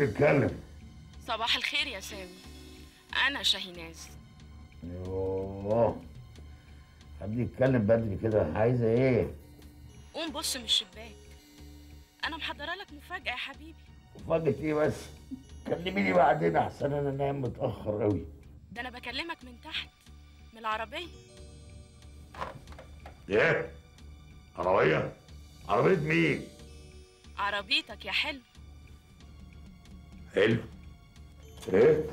بيتكلم؟ صباح الخير يا سامي أنا شاهيناز يوه حد يتكلم بدري كده عايزة إيه؟ قوم بص من الشباك أنا محضرة لك مفاجأة يا حبيبي مفاجأة إيه بس؟ كلميني بعدين احسن أنا نايم متأخر قوي ده أنا بكلمك من تحت من العربية إيه؟ عربية؟ عربية مين؟ عربيتك يا حلو حلو. إيه؟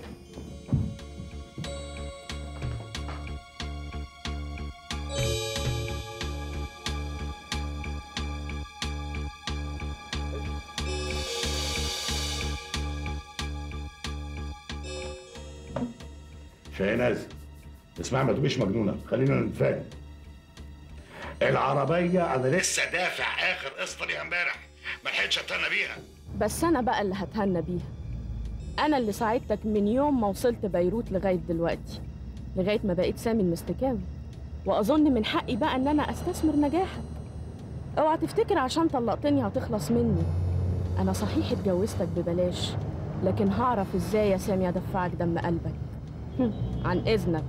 شاهناز اسمع ما تبقيش مجنونة خلينا نتفاهم. العربية أنا لسه دافع آخر قسط ليها امبارح ما لحقتش أتهنى بيها. بس أنا بقى اللي هتهنى بيها. أنا اللي ساعدتك من يوم ما وصلت بيروت لغاية دلوقتي لغاية ما بقيت سامي المستكاوي. وأظن من حقي بقى إن أنا أستثمر نجاحك. أوعى تفتكر عشان طلقتني هتخلص مني. أنا صحيح اتجوزتك ببلاش لكن هعرف إزاي يا سامي أدفعك دم قلبك؟ عن إذنك.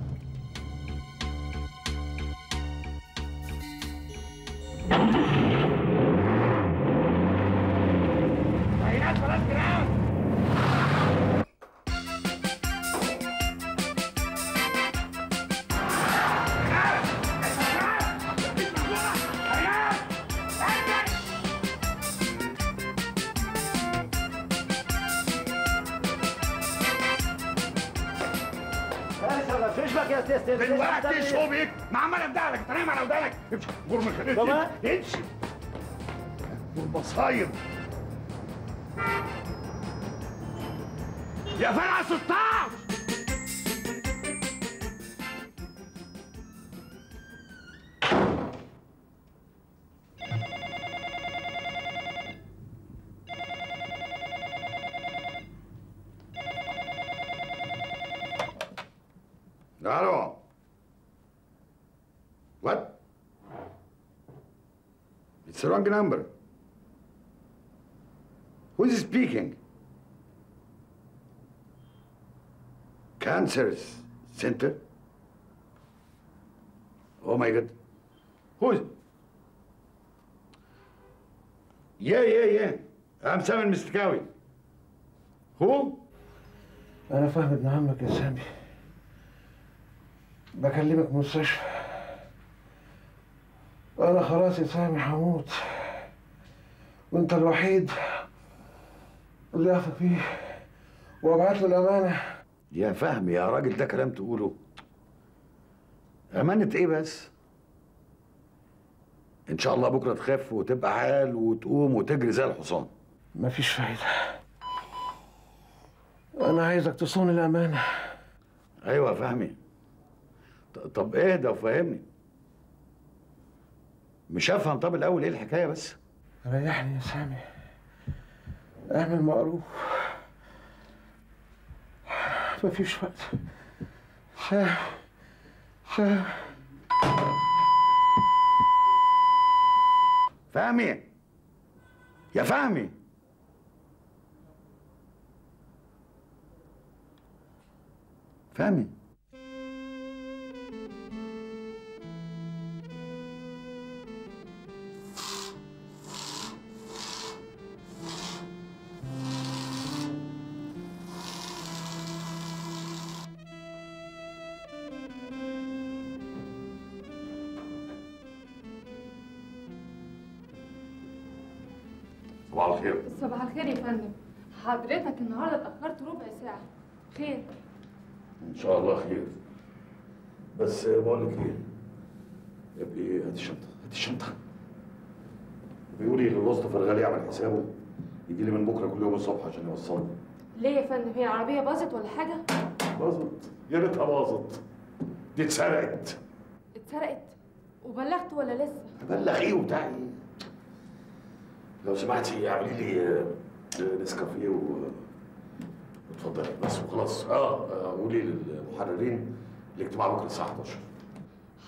غور من خليتي طبعا. امشي It's the wrong number. Who is speaking? Cancer Center? Oh my God. Who is? Yeah, yeah, yeah. I'm Simon Mistakawi. Who? انا فاهم ابن عمك يا سامي بكلمك من المستشفى أنا خلاص يا سامي هموت وأنت الوحيد اللي اثق فيه وأبعت له الأمانة. يا فهمي يا راجل ده كلام تقوله. أمانة إيه بس؟ إن شاء الله بكرة تخف وتبقى عال وتقوم وتجري زي الحصان. مفيش فايدة. أنا عايزك تصون الأمانة. أيوة يا فهمي. طب اهدى وفهمني مش هفهم. طب الأول إيه الحكاية بس؟ ريحني يا سامي. اعمل معروف. مفيش وقت. سامي سامي فهمي. يا فهمي. فهمي. خير. إن شاء الله خير. بس بقول لك إيه؟ يا ابني هات الشنطة هات الشنطة. بيقول لي للوسطى الغالي يعمل حسابه يجي لي من بكرة كل يوم الصبح عشان يوصلني. ليه يا فندم؟ هي العربية باظت ولا حاجة؟ باظت. يا ريتها باظت. دي اتسرقت. اتسرقت؟ وبلغت ولا لسه؟ ابلغ إيه وبتاع إيه؟ لو سمحتي اعملي لي آه، نسكافيه و اتفضلي بس وخلاص آه آه، قولي للمحررين الاجتماع بكرة الساعة 11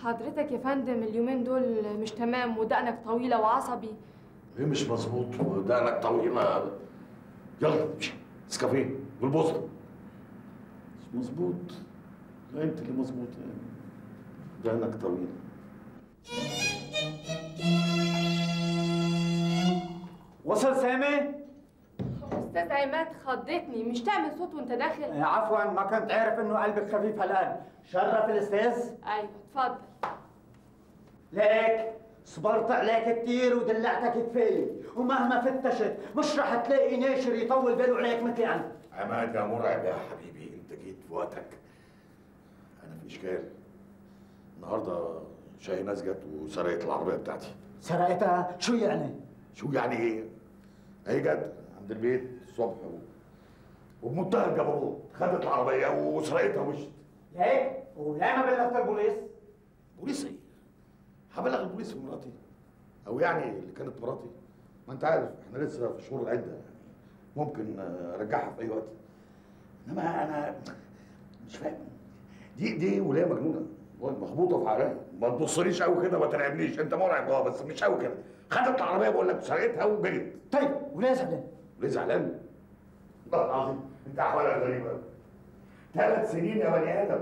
حضرتك يا فندم اليومين دول مش تمام ودقنك طويلة وعصبي. إيه مش مظبوط. ودقنك طويلة. يلا امشي نسكافيه. والبوسطه مش مظبوط. لا انت اللي مظبوط يعني. دهنك طويل وصل سامي؟ أستاذ عماد خضتني. مش تعمل صوت وانت داخل؟ آه، عفوا ما كنت عارف إنه قلبك خفيف هالقد شرف الأستاذ. أيوه اتفضل. ليك صبرت عليك كثير ودلعتك كفاية ومهما فتشت مش رح تلاقي ناشر يطول باله عليك مثلي أنا. عماد يا مرعب يا حبيبي أنت جيت في وقتك. أنا في إشكال. النهارده شاهيناز جت وسرقت العربية بتاعتي. سرقتها؟ شو يعني؟ شو يعني إيه؟ هي جت عند البيت. الصبح. وبمنتهى الجبروت خدت العربية وسرقتها ومشت ليك وليه ما بلغت البوليس؟ بوليس إيه؟ هبلغ البوليس مراتي. أو يعني اللي كانت مراتي. ما أنت عارف إحنا لسه في شهور العدة يعني. ممكن أرجعها في أي وقت. إنما أنا مش فاهم. دي دي ولاية مجنونة. مخبوطة في عقلها ما تبصليش قوي كده ما تلعبنيش أنت مرعب. أه بس مش قوي كده. خدت العربية بقول لك سرقتها وجريت. طيب وليه زعلان؟ ليه زعلان؟ والله العظيم انت احوالك غريبه قوي ثلاث سنين يا بني آدم.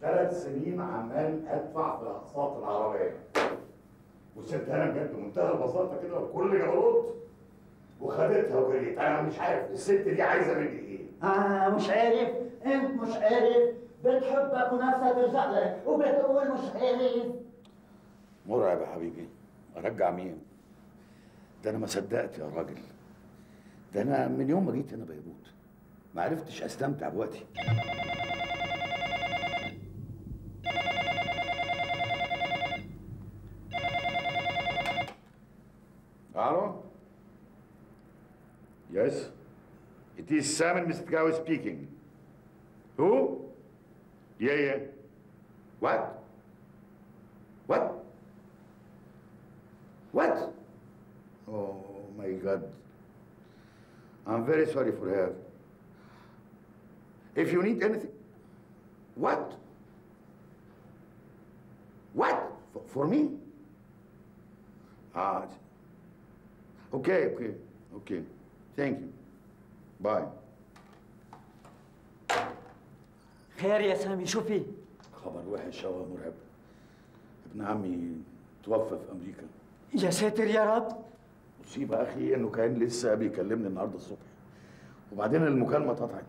ثلاث سنين عمال أدفع في اقساط العربية. وسبتها أنا بجد بمنتهى البساطة كده بكل جبروت. وخدتها وجريت أنا مش عارف الست دي عايزة مني إيه. آه مش عارف. إنت مش عارف. بتحبك ونفسها ترجع لك وبتقول مش عارف. مرعب يا حبيبي. أرجع مين؟ ده أنا ما صدقت يا راجل. ده أنا من يوم ما جيت هنا بيروت. ما عرفتش أستمتع بوقتي. ألو؟ يس ات از سامن مستر جاو سبيكينج هو يا يا وات وات وات اوه ماي جاد I'm very sorry for her. If you need anything. What? What? For, for me? Ah. Okay, okay, okay. Thank you. Bye. خير يا سامي شو في؟ خبر وحش أوي مرعب. ابن عمي توفى في أمريكا. يا ساتر يا رب مصيبة أخي إنه كان لسه بيكلمني النهاردة الصبح. وبعدين المكالمة اتقطعت.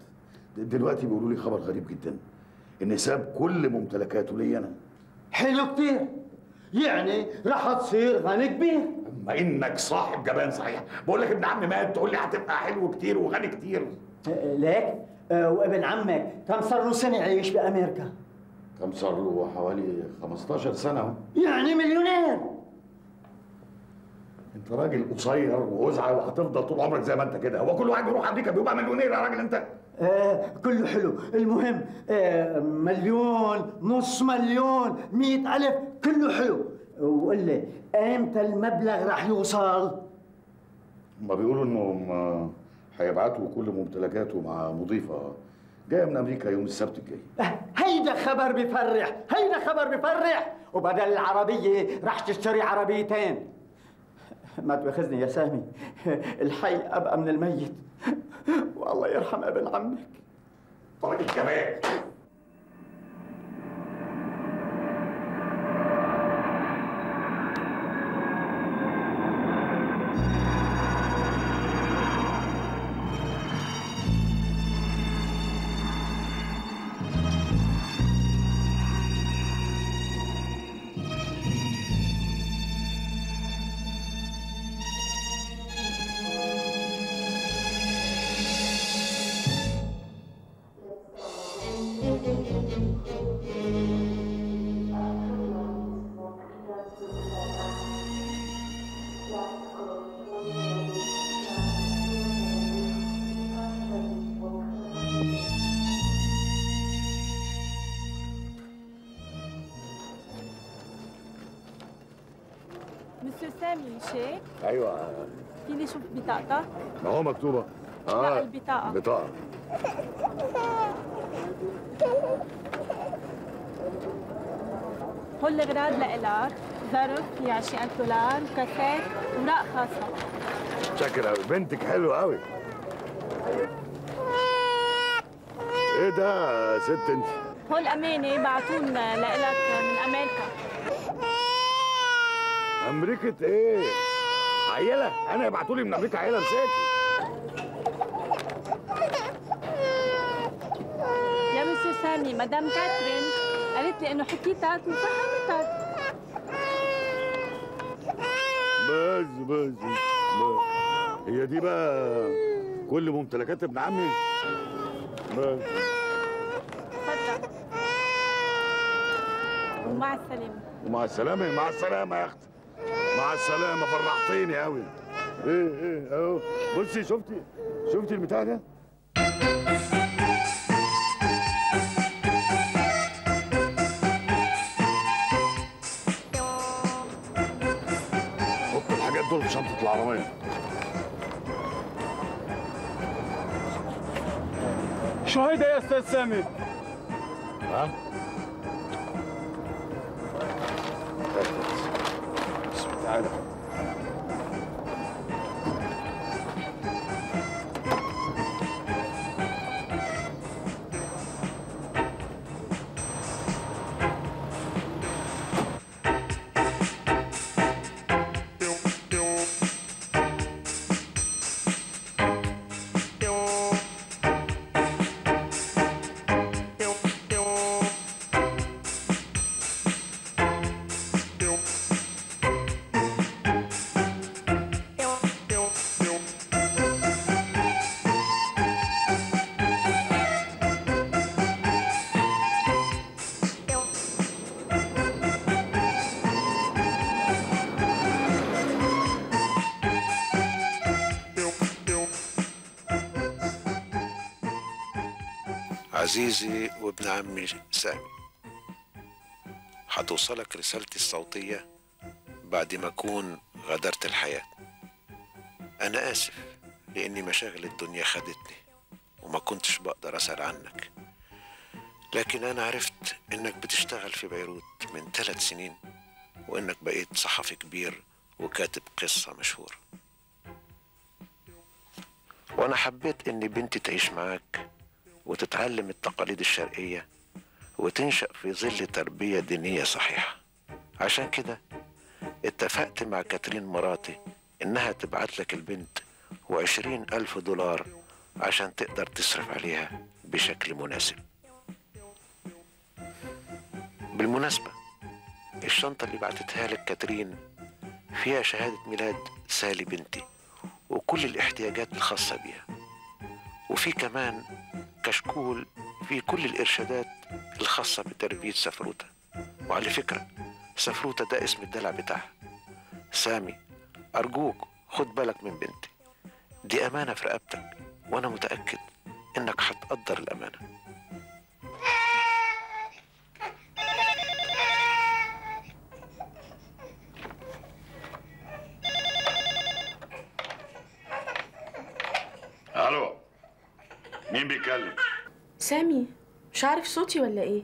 دلوقتي بيقولوا لي خبر غريب جدا. إن ساب كل ممتلكاته لي أنا. حلو كتير يعني رح تصير غني كبير أما إنك صاحب جبان صحيح. بقول لك ابن عمي مات تقول لي هتبقى حلو كتير وغني كتير. آه، ليك آه، وابن عمك كم صار له سنة يعيش بأمريكا كم صار له حوالي 15 سنة أهو. يعني مليونير انت راجل قصير ووزعه وهتفضل طول عمرك زي ما انت كده. هو كل واحد بيروح أمريكا بيبقى مليونير يا راجل انت. آه كله حلو. المهم آه مليون نص مليون مئة ألف كله حلو. وقول لي إمتى المبلغ رح يوصل؟ هما بيقولوا انهم هيبعتوا كل ممتلكاته مع مضيفة. جاية من أمريكا يوم السبت الجاي. آه، هيدا خبر بفرح هيدا خبر بفرح. وبدل العربية رح تشتري عربيتين. ما تواخذني يا سامي. الحي أبقى من الميت. والله يرحم ابن عمك راجل كمان. أيوه. فيني أشوف بطاقتك؟ ما هو مكتوبة. لا، البطاقة. بطاقه هول الغراض لإلك. ظرف فيه 20000 دولار كاسات وراء خاصة. شكرا. قوي بنتك حلوة قوي. إيه ده يا ست انت. هو الأمانة بعتون لإلك من أمريكا. أمريكا إيه؟ عيلة؟ أنا يبعتوا لي من أمريكا عيلة مساكي يا مسيو سامي مدام كاترين قالت لي إنه حكيتك وفهمتك بس بس. هي دي بقى كل ممتلكات ابن عمي. بس. تفضل ومع السلامة. ومع السلامة مع السلامة يا أختي. مع السلامة فرحتيني أوي إيه إيه أهو بصي شفتي شفتي البتاع ده؟ حط الحاجات دول في شنطة العربية شو هيدا يا أستاذ سامي؟ ها؟ تعالى عزيزي وابن عمي سامي. هتوصلك رسالتي الصوتية بعد ما أكون غادرت الحياة. أنا آسف لأني مشاغل الدنيا خدتني وما كنتش بقدر أسأل عنك. لكن أنا عرفت إنك بتشتغل في بيروت من ثلاث سنين وإنك بقيت صحفي كبير وكاتب قصة مشهور وأنا حبيت إن بنتي تعيش معاك وتتعلم التقاليد الشرقية وتنشأ في ظل تربية دينية صحيحة. عشان كده اتفقت مع كاترين مراتي إنها تبعت لك البنت وعشرين ألف دولار عشان تقدر تصرف عليها بشكل مناسب. بالمناسبة الشنطة اللي بعتتها لك كاترين فيها شهادة ميلاد سالي بنتي وكل الاحتياجات الخاصة بيها. وفي كمان كشكول فيه كل الإرشادات الخاصة بتربية سفروتة. وعلى فكرة سفروتة ده اسم الدلع بتاعها. سامي أرجوك خد بالك من بنتي. دي أمانة في رقبتك وأنا متأكد إنك هتقدر الأمانة. بيتكلم؟ سامي مش عارف صوتي ولا إيه؟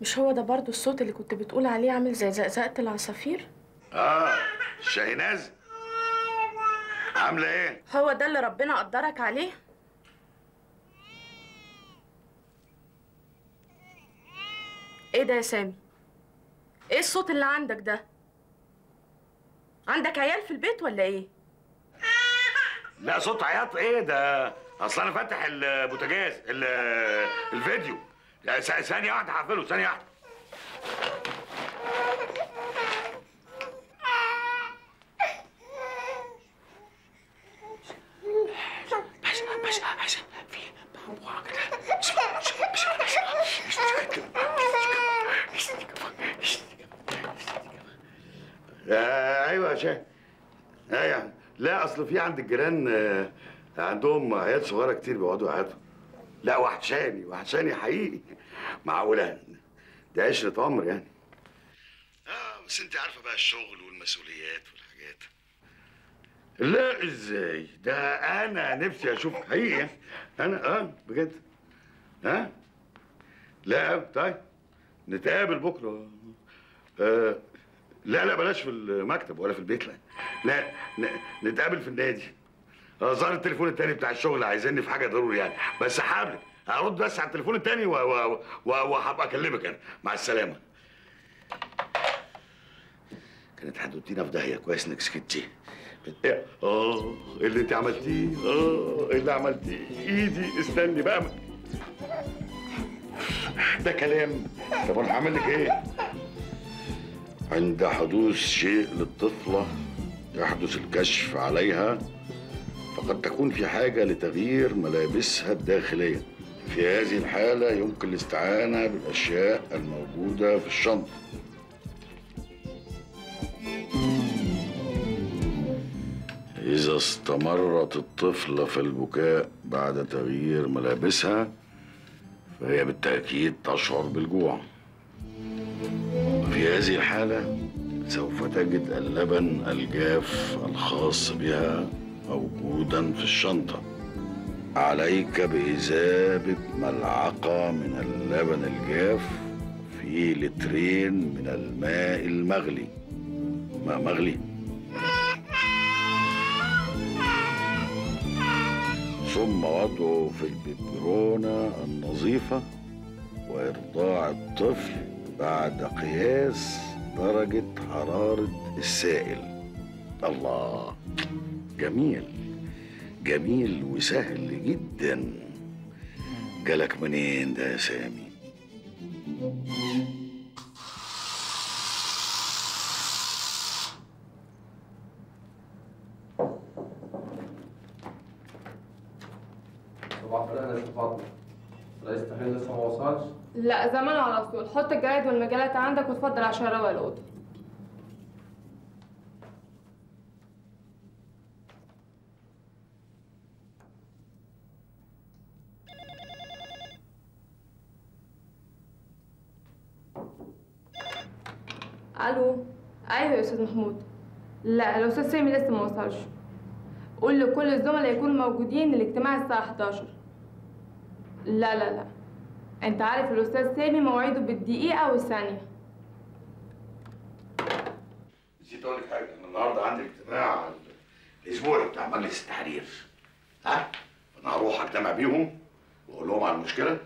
مش هو ده برضو الصوت اللي كنت بتقول عليه عامل زي زقزقة العصافير؟ آه شاهيناز. عاملة إيه؟ هو ده اللي ربنا قدرك عليه؟ إيه ده يا سامي؟ إيه الصوت اللي عندك ده؟ عندك عيال في البيت ولا إيه؟ لا صوت عياط إيه ده؟ اصل أنا فاتح البوتاجاز ال- الفيديو. لا، ث- ثانية واحدة هقفله ثانية واحدة. آه، أيوه يا شاه أيوه لا أصل في عند الجيران آه، عندهم عيال صغيرة كتير بيقعدوا يعيطوا. لا وحشاني وحشاني حقيقي. معقولة؟ ده عشرة عمر يعني. آه بس انت عارفة بقى الشغل والمسؤوليات والحاجات. لا إزاي؟ ده أنا نفسي أشوف حقيقي أنا آه بجد. ها؟ لا طيب. نتقابل بكرة. آه لا لا بلاش في المكتب ولا في البيت. لا لا نتقابل في النادي. آه، ظهر التليفون التاني بتاع الشغل عايزيني في حاجة ضروري يعني. بس هقابلك هرد بس على التليفون التاني وهبقى أكلمك أنا. مع السلامة. كانت هتودينا في داهية. كويس إنك سكتي. إيه؟ آه اللي أنت عملتيه؟ آه اللي عملتيه؟ إيدي استني بقى. ده كلام. طب أنا هعمل لك إيه؟ عند حدوث شيء للطفلة يحدث الكشف عليها. فقد تكون في حاجة لتغيير ملابسها الداخلية. في هذه الحالة يمكن الاستعانة بالأشياء الموجودة في الشنطة. إذا استمرت الطفلة في البكاء بعد تغيير ملابسها فهي بالتأكيد تشعر بالجوع. وفي هذه الحالة سوف تجد اللبن الجاف الخاص بها موجودا في الشنطة. عليك بإذابة ملعقة من اللبن الجاف في لترين من الماء المغلي. ماء مغلي؟ ثم وضعه في الببرونة النظيفة وإرضاع الطفل بعد قياس درجة حرارة السائل. الله. جميل. جميل وسهل جدا. جالك منين ده يا سامي؟ لا زمان على طول. حط الجرايد والمجلات عندك واتفضل عشان اروق الاوضه ألو أيوه يا أستاذ محمود. لا الاستاذ سامي لسه ما وصلش. قول لكل الزملاء يكونوا موجودين الاجتماع الساعة 11 لا لا لا. أنت عارف الأستاذ سامي مواعيده بالدقيقة والثانيه نسيت أقول لك حاجة. أنا النهارده عندي اجتماع الاسبوعي بتاع مجلس التحرير. ها؟ أنا هروح أجتمع بيهم وأقول لهم على المشكلة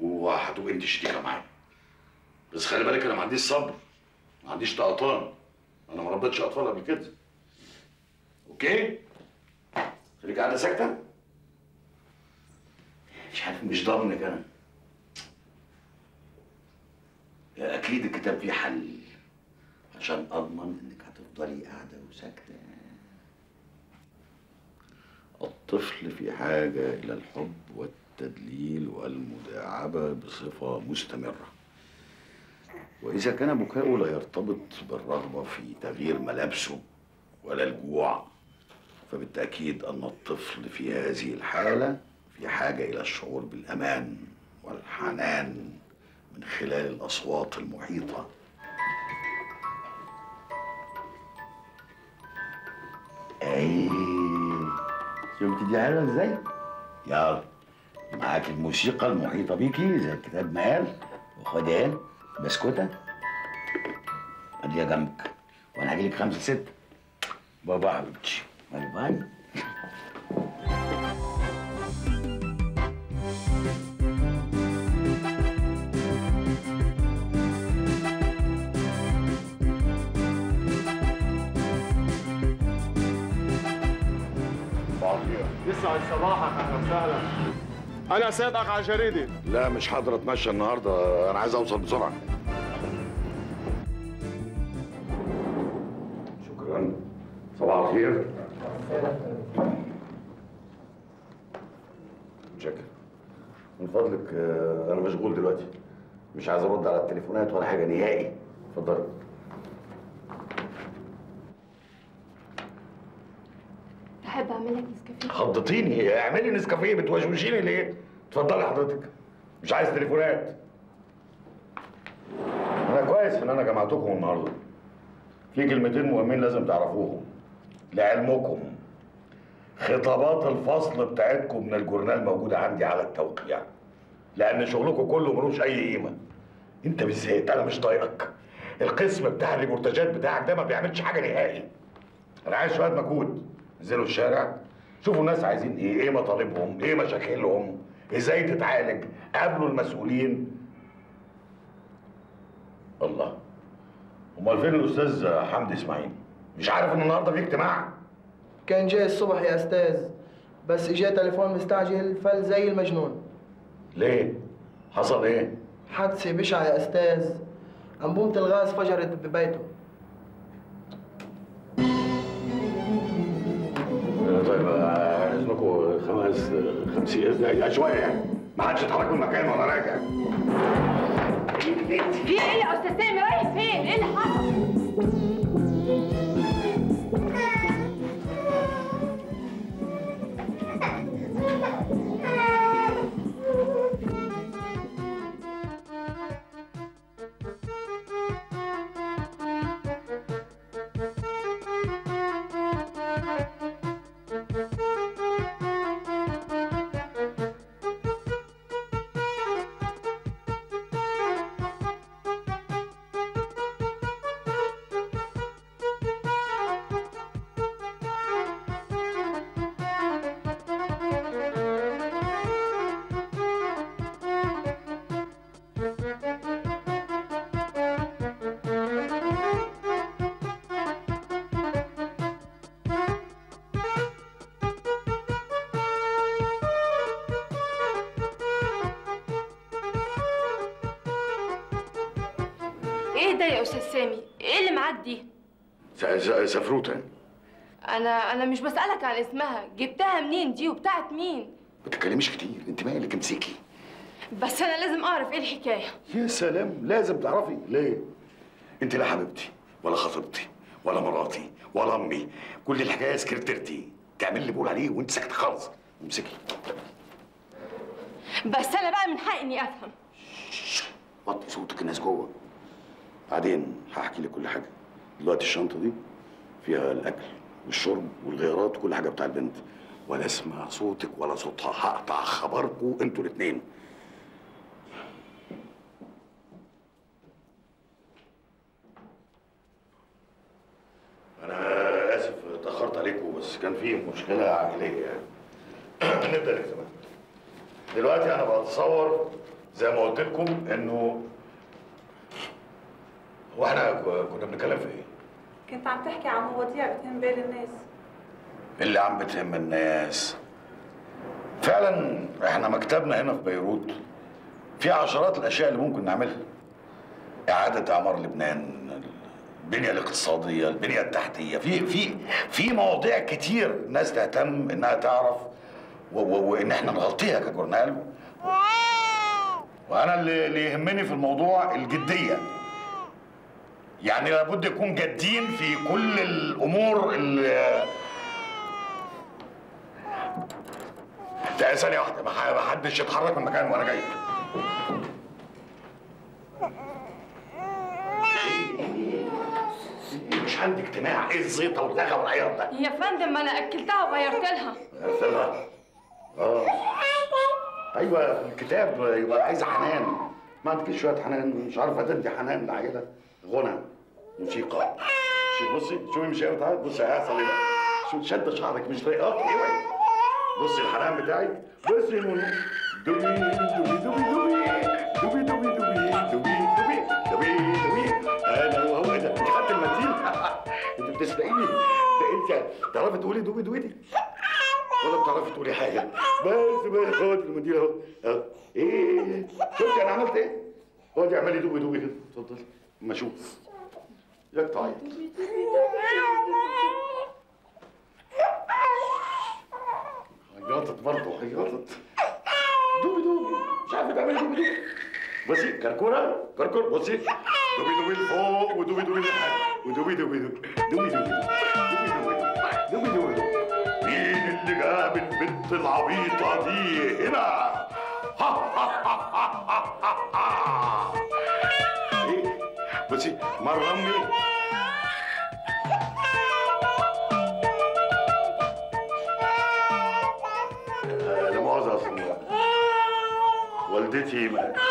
وهتبقى أنت شريكه معايا. بس خلي بالك أنا ما عنديش صبر. ما عنديش طقطان أنا ما ربيتش أطفال قبل كده. أوكي؟ خليك قاعدة ساكتة. مش عارف مش ضامنك أنا. أكيد الكتاب فيه حل. عشان أضمن إنك هتفضلي قاعدة وساكتة. الطفل في حاجة إلى الحب والتدليل والمداعبة بصفة مستمرة. وإذا كان بكاؤه لا يرتبط بالرغبة في تغيير ملابسه ولا الجوع فبالتأكيد أن الطفل في هذه الحالة في حاجة إلى الشعور بالأمان والحنان من خلال الأصوات المحيطة. أيوه شفت دي حلوة إزاي؟ يلا معاك الموسيقى المحيطة بيكي زي الكتاب ما قال وخدها. بسكوتة؟ أديها جنبك. وأنا هجيلك خمسة ستة. بابا حبيبتي باي باي. يسعد صباحك أهلا وسهلا. أنا صادق على الجريده لا مش هقدر أتمشى النهارده. أنا عايز أوصل بسرعة. شكرا. صباح الخير. متشكر. من فضلك آه، أنا مشغول دلوقتي. مش عايز أرد على التليفونات ولا حاجة نهائي. اتفضل تحب أعمل لك نسكافيه. خضتيني. اعملي نسكافيه. بتوشوشيني ليه؟ اتفضلي حضرتك. مش عايز تليفونات. أنا كويس إن أنا جمعتكم النهارده. في كلمتين مهمين لازم تعرفوهم. لعلمكم. خطابات الفصل بتاعتكم من الجورنال موجودة عندي على التوقيع. لأن شغلكم كله ملوش أي قيمة. أنت بالذات أنا مش طايقك. القسم بتاع الريبورتاجات بتاعك ده ما بيعملش حاجة نهائي. أنا عايز شوية مجهود. انزلوا الشارع شوفوا الناس عايزين إيه إيه مطالبهم إيه مشاكلهم إزاي تتعالج قابلوا المسؤولين. الله. امال فين الأستاذ حمدي إسماعيل؟ مش عارف ان النهارده في اجتماع. كان جاي الصبح يا أستاذ بس اجى تليفون مستعجل فل زي المجنون. ليه؟ حصل إيه؟ حادثة بشعة يا أستاذ أنبوبة الغاز فجرت ببيته. طيب آه، اسمكم خمس خمسين دقيقة شوية يعني ما حدش يتحرك من مكانه وأنا راجع في إيه يا أستاذ سامي رايح فين؟ إيه اللي حصل؟ مش بسألك عن اسمها، جبتها منين دي وبتاعت مين؟ ما تتكلميش كتير انت مالك امسكي بس أنا لازم أعرف إيه الحكاية. يا سلام لازم تعرفي. ليه؟ انت لا حبيبتي ولا خطيبتي ولا مراتي ولا أمي. كل الحكاية سكرتيرتي. تعمل اللي بقول عليه وانت ساكتة خالص. امسكي. بس أنا بقى من حقي إني أفهم. وطي صوتك الناس جوه. بعدين هحكي لك كل حاجة. دلوقتي الشنطة دي فيها الأكل. والشرب والغيارات وكل حاجة بتاع البنت. ولا اسمع صوتك ولا صوتها هقطع خبركم أنتوا الاثنين أنا آسف اتأخرت عليكم بس كان في مشكلة عائلية يعني. نبدأ الاجتماع دلوقتي أنا بتصور زي ما قلت لكم إنه هو إحنا كنا بنتكلم في إيه؟ كنت عم تحكي عن مواضيع بتهم بال الناس. اللي عم بتهم الناس. فعلا إحنا مكتبنا هنا في بيروت في عشرات الأشياء اللي ممكن نعملها. إعادة إعمار لبنان البنية الاقتصادية البنية التحتية. في في في مواضيع كتير الناس تهتم إنها تعرف وإن إحنا نغطيها كجورنال. وأنا اللي يهمني في الموضوع الجدية. يعني لابد يكون جادين في كل الأمور اللي لا ثانية واحدة ما حدش يتحرك من مكانه وأنا جاي. مش عندي اجتماع. إيه الزيطة واللغة والعياط ده؟ يا فندم ما أنا أكلتها وغيرت لها. ارسلها. آه. أيوه الكتاب يبقى عايز حنان. ما عندكش شوية حنان؟ مش عارفة تدي حنان لعيلة. غنى. موسيقى. شوف بصي شوفي مش قوي تعالى بصي هيحصل إيه شو شد شعرك مش طايقاك أيوه بصي الحنان بتاعك. بصي دوبي دوبي دوبي دوبي. دوبي دوبي دوبي. دوبي دوبي دوبي دوبي. أنا وهو إيه ده؟ أنت خدت المنديل أنت بتسبقيني ده أنت تعرفي تقولي دوبي دوبي دي؟ ولا بتعرفي تقولي حاجة؟ بس بقى خد المنديل أهو. اهو إيه؟ شفتي أنا عملت إيه؟ خدي اعملي دوبي دوبي كده. اتفضلي. اما أشوف ياك تعيط عيطت برضه عيطت دوبي دوبي. مش عارفه تعملي دوبي دوبي. بصي كركورة كركور بصي. دوبي دوبي لفوق ودوبي دوبي لتحت. ودوبي دوبي دوبي. دوبي دوبي دوبي. دوبي دوبي دوبي. مين اللي جاب البنت العبيطة دي هنا؟ إيه بصي مره امي آه، لا مؤاخذة أصلا والدتي ما-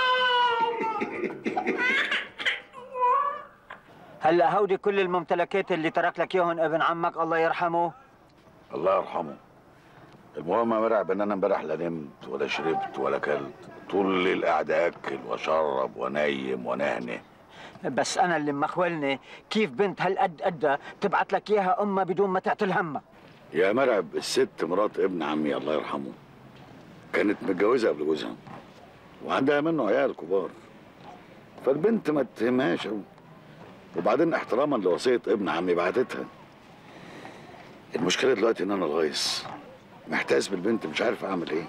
هلا هودي كل الممتلكات اللي ترك لك اياهم ابن عمك الله يرحمه. الله يرحمه. المهم يا مرعب ان أنا امبارح لا نمت ولا شربت ولا أكلت. طول الليل قاعد أكل وأشرب وانيم وانهنه بس أنا اللي مخولني كيف بنت هالقد قدها تبعت لك إياها أمها بدون ما تعطي همها يا مرعب الست مرات ابن عمي الله يرحمه. كانت متجوزة قبل جوزها وعندها منه عيال كبار. فالبنت ما تهمهاش قوي وبعدين احتراما لوصية ابن عمي بعتتها. المشكلة دلوقتي إن أنا الغيص محتاس بالبنت مش عارف أعمل إيه.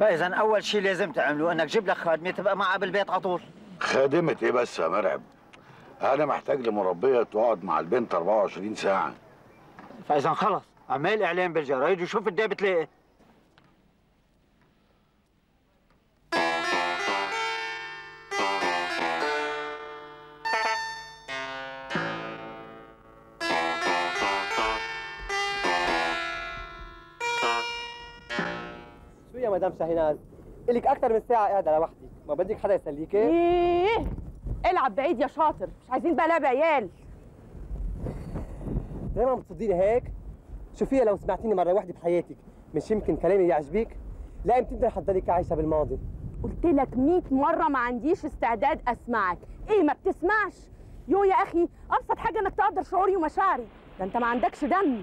فإذا أول شيء لازم تعمله إنك تجيب لك خادمة تبقى معها بالبيت على طول. خادمة إيه بس يا مرعب؟ أنا محتاج لمربية تقعد مع البنت 24 ساعة فإذا خلص اعمل اعلان بالجرايد وشوف إيه بتلاقي شو يا مدام شاهيناز؟ إلك أكثر من ساعة قاعدة لوحدك، ما بدك حدا يسليكي؟ إيه العب بعيد يا شاطر مش عايزين بقى لعب عيال. دايما بتصديني هيك؟ شوفيها لو سمعتيني مرة واحدة بحياتك، مش يمكن كلامي يعجبك؟ لا يمكن رح تضلك عايشة بالماضي. قلت لك 100 مرة ما عنديش استعداد أسمعك. إيه ما بتسمعش؟ يو يا أخي أبسط حاجة إنك تقدر شعوري ومشاعري. ده أنت ما عندكش دم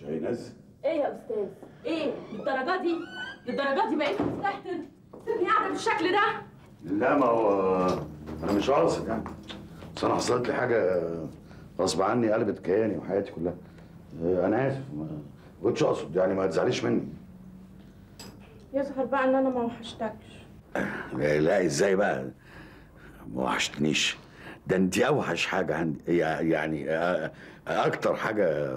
شاهيناز إيه يا أستاذ إيه للدرجه دي للدرجه دي بقيت مستهتر سيبني قاعدة بالشكل ده لا ما هو أنا مش قاصد يعني. بس أنا حصلت لي حاجة غصب عني قلبت كياني وحياتي كلها. أنا آسف ما كنتش أقصد يعني ما تزعليش مني. يظهر بقى إن أنا ما وحشتكش. لا إزاي بقى؟ ما وحشتنيش. ده انت أوحش حاجة عندي يعني أكتر حاجة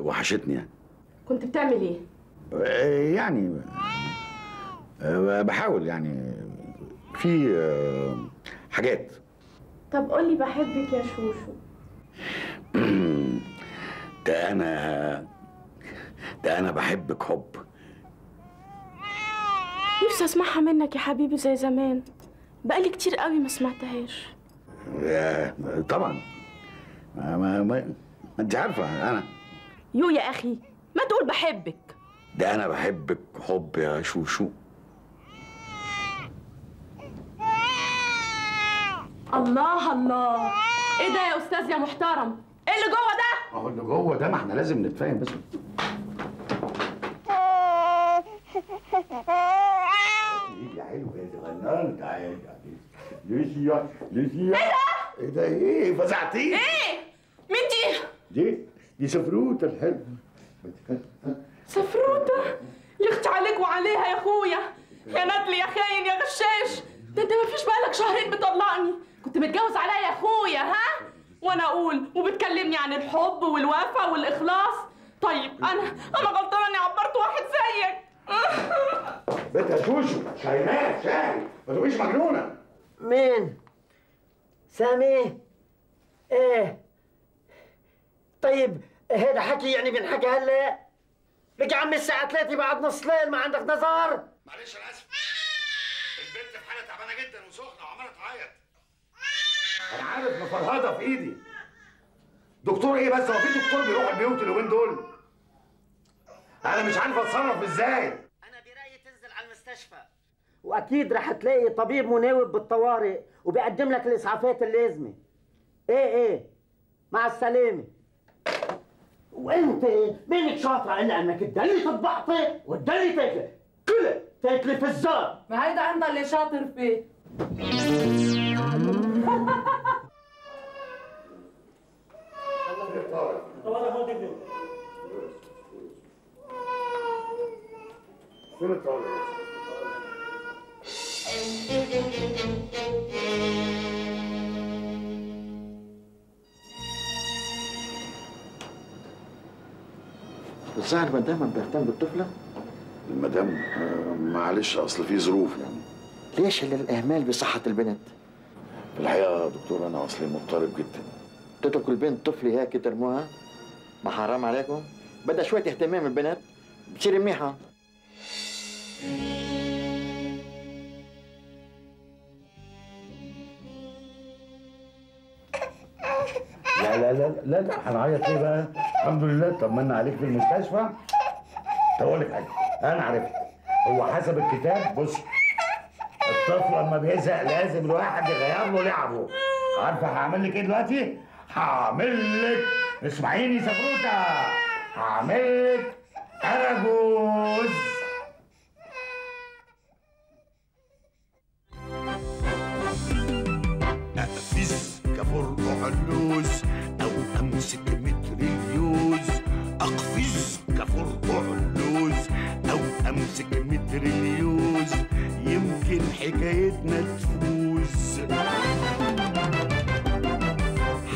وحشتني يعني. كنت بتعمل إيه؟ يعني بحاول يعني في حاجات. طب قولي بحبك يا شوشو. ده أنا ده أنا بحبك حب. نفسي أسمعها منك يا حبيبي زي زمان. بقالي كتير قوي ما سمعتهاش. طبعا. ما, ما, ما أنت عارفة أنا. يو يا أخي ما تقول بحبك. ده أنا بحبك حب يا شوشو. الله الله. إيه ده يا أستاذ يا محترم؟ إيه اللي جوه ده؟ اهو اللي جوه ده ما إحنا لازم نتفاهم بس. يا حلو يا صغنن تعالي ليسيا ليسيا. إيه ده؟ إيه ده؟ إيه؟ فزعتيني إيه؟ مين دي؟ دي دي سفروتة الحلوة. سفروتة؟ يختي عليك وعليها يا أخويا. يا ندل يا خاين يا غشاش. ده أنت مفيش بقالك شهرين بتطلقني كنت متجوز عليا يا أخويا ها وأنا أقول وبتكلمني عن الحب والوفا والإخلاص طيب أنا أنا غلطانة إني عبرت واحد زيك بنت يا شوشو شاينات شاي ما تبقيش مجنونة مين؟ سامي؟ إيه؟ طيب هذا حكي يعني بنحكي هلا؟ لك يا عمي الساعة 3 بعد نص ليل ما عندك نظر؟ معلش أنا آسف البنت في حالة تعبانة جدا وسخنة وعمالة تعيط أنا عارف مفرهده في ايدي. دكتور إيه بس؟ هو في دكتور بيروح البيوت اليومين دول؟ أنا مش عارف اتصرف إزاي. أنا برأيي تنزل على المستشفى. وأكيد رح تلاقي طبيب مناوب بالطوارئ وبيقدم لك الإسعافات اللازمة إيه إيه؟ مع السلامة. وأنت مالك شاطرة إلا إنك تدلي تطبعطي وتدلي تاكلي كلها تاكلي في الزار. ما هيدا انت اللي شاطر فيه. إزاي المدام بيهتم بالطفلة؟ المدام آه، معلش أصل في ظروف يعني ليش الا الإهمال بصحة البنت؟ في الحقيقة يا دكتور أنا أصلي مضطرب جدا. تتركوا البنت طفلة هيك ترموها؟ ما حرام عليكم؟ بدها شوية اهتمام البنت بتصير منيحة لا لا لا لا لا. هنعيط ليه بقى؟ الحمد لله. طمنا عليك في المستشفى. طب أقول لك حاجة. أنا عرفت هو حسب الكتاب. بص الطفل لما بيزهق لازم الواحد يغير له لعبه. عارفة هعمل لك إيه دلوقتي؟ هعمل لك اسمعيني سفروتة. هعمل لك أراجوز. أقفز كفرقع لوز أو أمسك متريليوز. أقفز كفرقع لوز أو أمسك متريليوز. يمكن حكايتنا تفوز.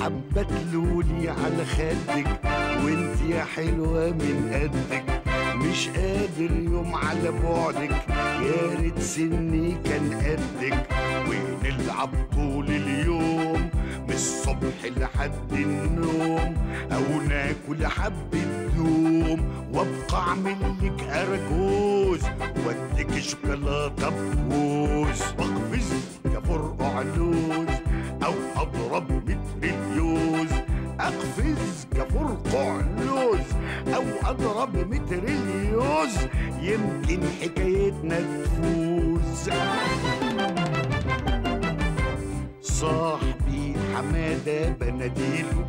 حبة تلولي على خدك وانت يا حلوة من قدك. مش قادر يوم على بعدك يا ريت سني كان قدك. ونلعب طول اليوم من الصبح لحد النوم. أو ناكل حبة دوم وابقى اعمل لك أرجوز واديك شوكولاتة بوز واقفز كفرقع لوز أو أضرب متريليوز اقفز كفرقع لوز أو أضرب متريليوز يمكن حكايتنا تفوز. صاحبي حمادة بناديله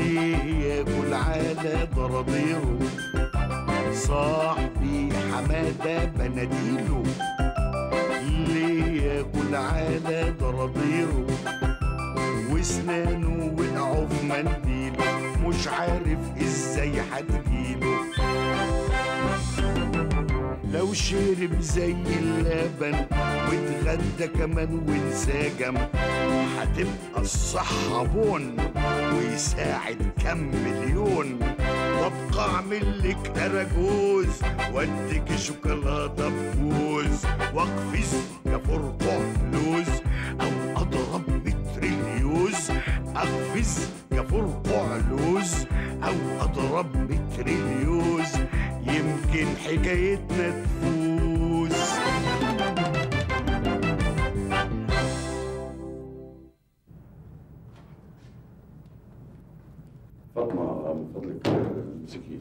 ليه ياكل على ضراديره صاحبي حمادة بناديله. ليه ياكل على ضراديره واسنانه وقعوا في منديله مش عارف إزاي هتجيله لو شرب زي اللبن واتغدى كمان وانسجم هتبقى الصحة بون ويساعد كم مليون. وابقى اعمل لك اراجوز واديك شوكولاتة بفوز. واقفز كفرقع لوز أو اضرب متريليوز اقفز كفرقع لوز أو اضرب متريليوز يمكن حكايتنا تفوز. فاطمة من فضلك امسكي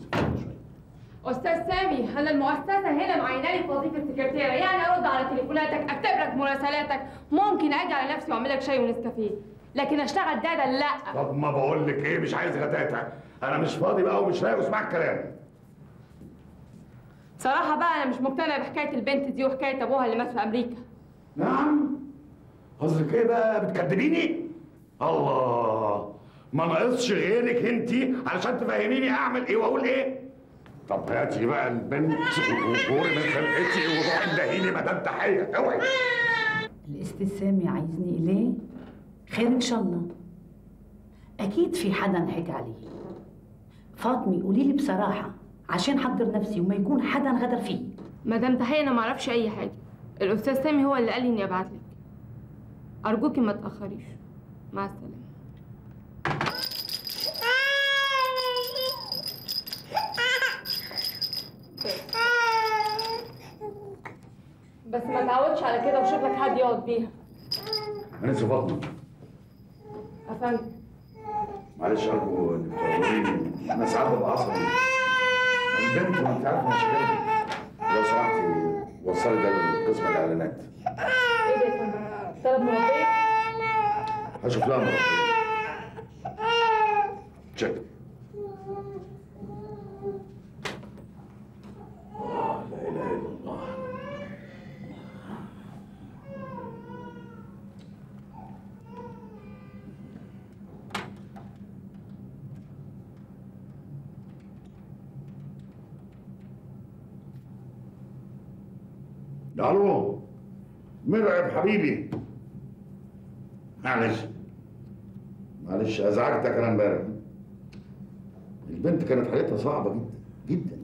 أستاذ سامي أنا المؤسسة هنا معينة لي في وظيفه سكرتيره يعني أرد على تليفوناتك اكتب لك مراسلاتك. ممكن أجي على نفسي وأعمل لك شاي ونسكافيه لكن أشتغل دادا لا. طب ما بقول لك إيه؟ مش عايز غتاتة أنا مش فاضي بقى ومش لاقي اسمع الكلام صراحة بقى أنا مش مقتنع بحكاية البنت دي وحكاية أبوها اللي مات في أمريكا. نعم. قصدك إيه بقى؟ بتكدبيني؟ الله. ما ناقصش غيرك انت علشان تفهميني أعمل إيه وأقول إيه؟ طب هاتي بقى البنت وقولي من خلقتي وروحي ادهيني مدام تحية. أوعي. الاستاذ سامي عايزني إليه؟ خير إن شاء الله. أكيد في حدا حكى عليه. فاطمه قولي لي بصراحة عشان حضر نفسي وما يكون حدا غدر فيه. مدام تحيه أنا ما أعرفش أي حاجة. الأستاذ سامي هو اللي قال لي إني أبعت لك. أرجوكي ما تأخريش. مع السلامة. بس ما تعودش على كده وشوف لك حد يقعد بيها. أنا اسف فاطمة. أفندم. معلش ارجو انك أنا ساعات ببقى عصبي. البنت ما انت عارف مشاكلها لو سمحتي وصلي ده لقسم الإعلانات. طلب مربيه هشوف لها مرة. تشيك لا إله إلا الله. ألو مرعب حبيبي. معلش. معلش أزعجتك أنا امبارح. البنت كانت حالتها صعبة جدا جدا.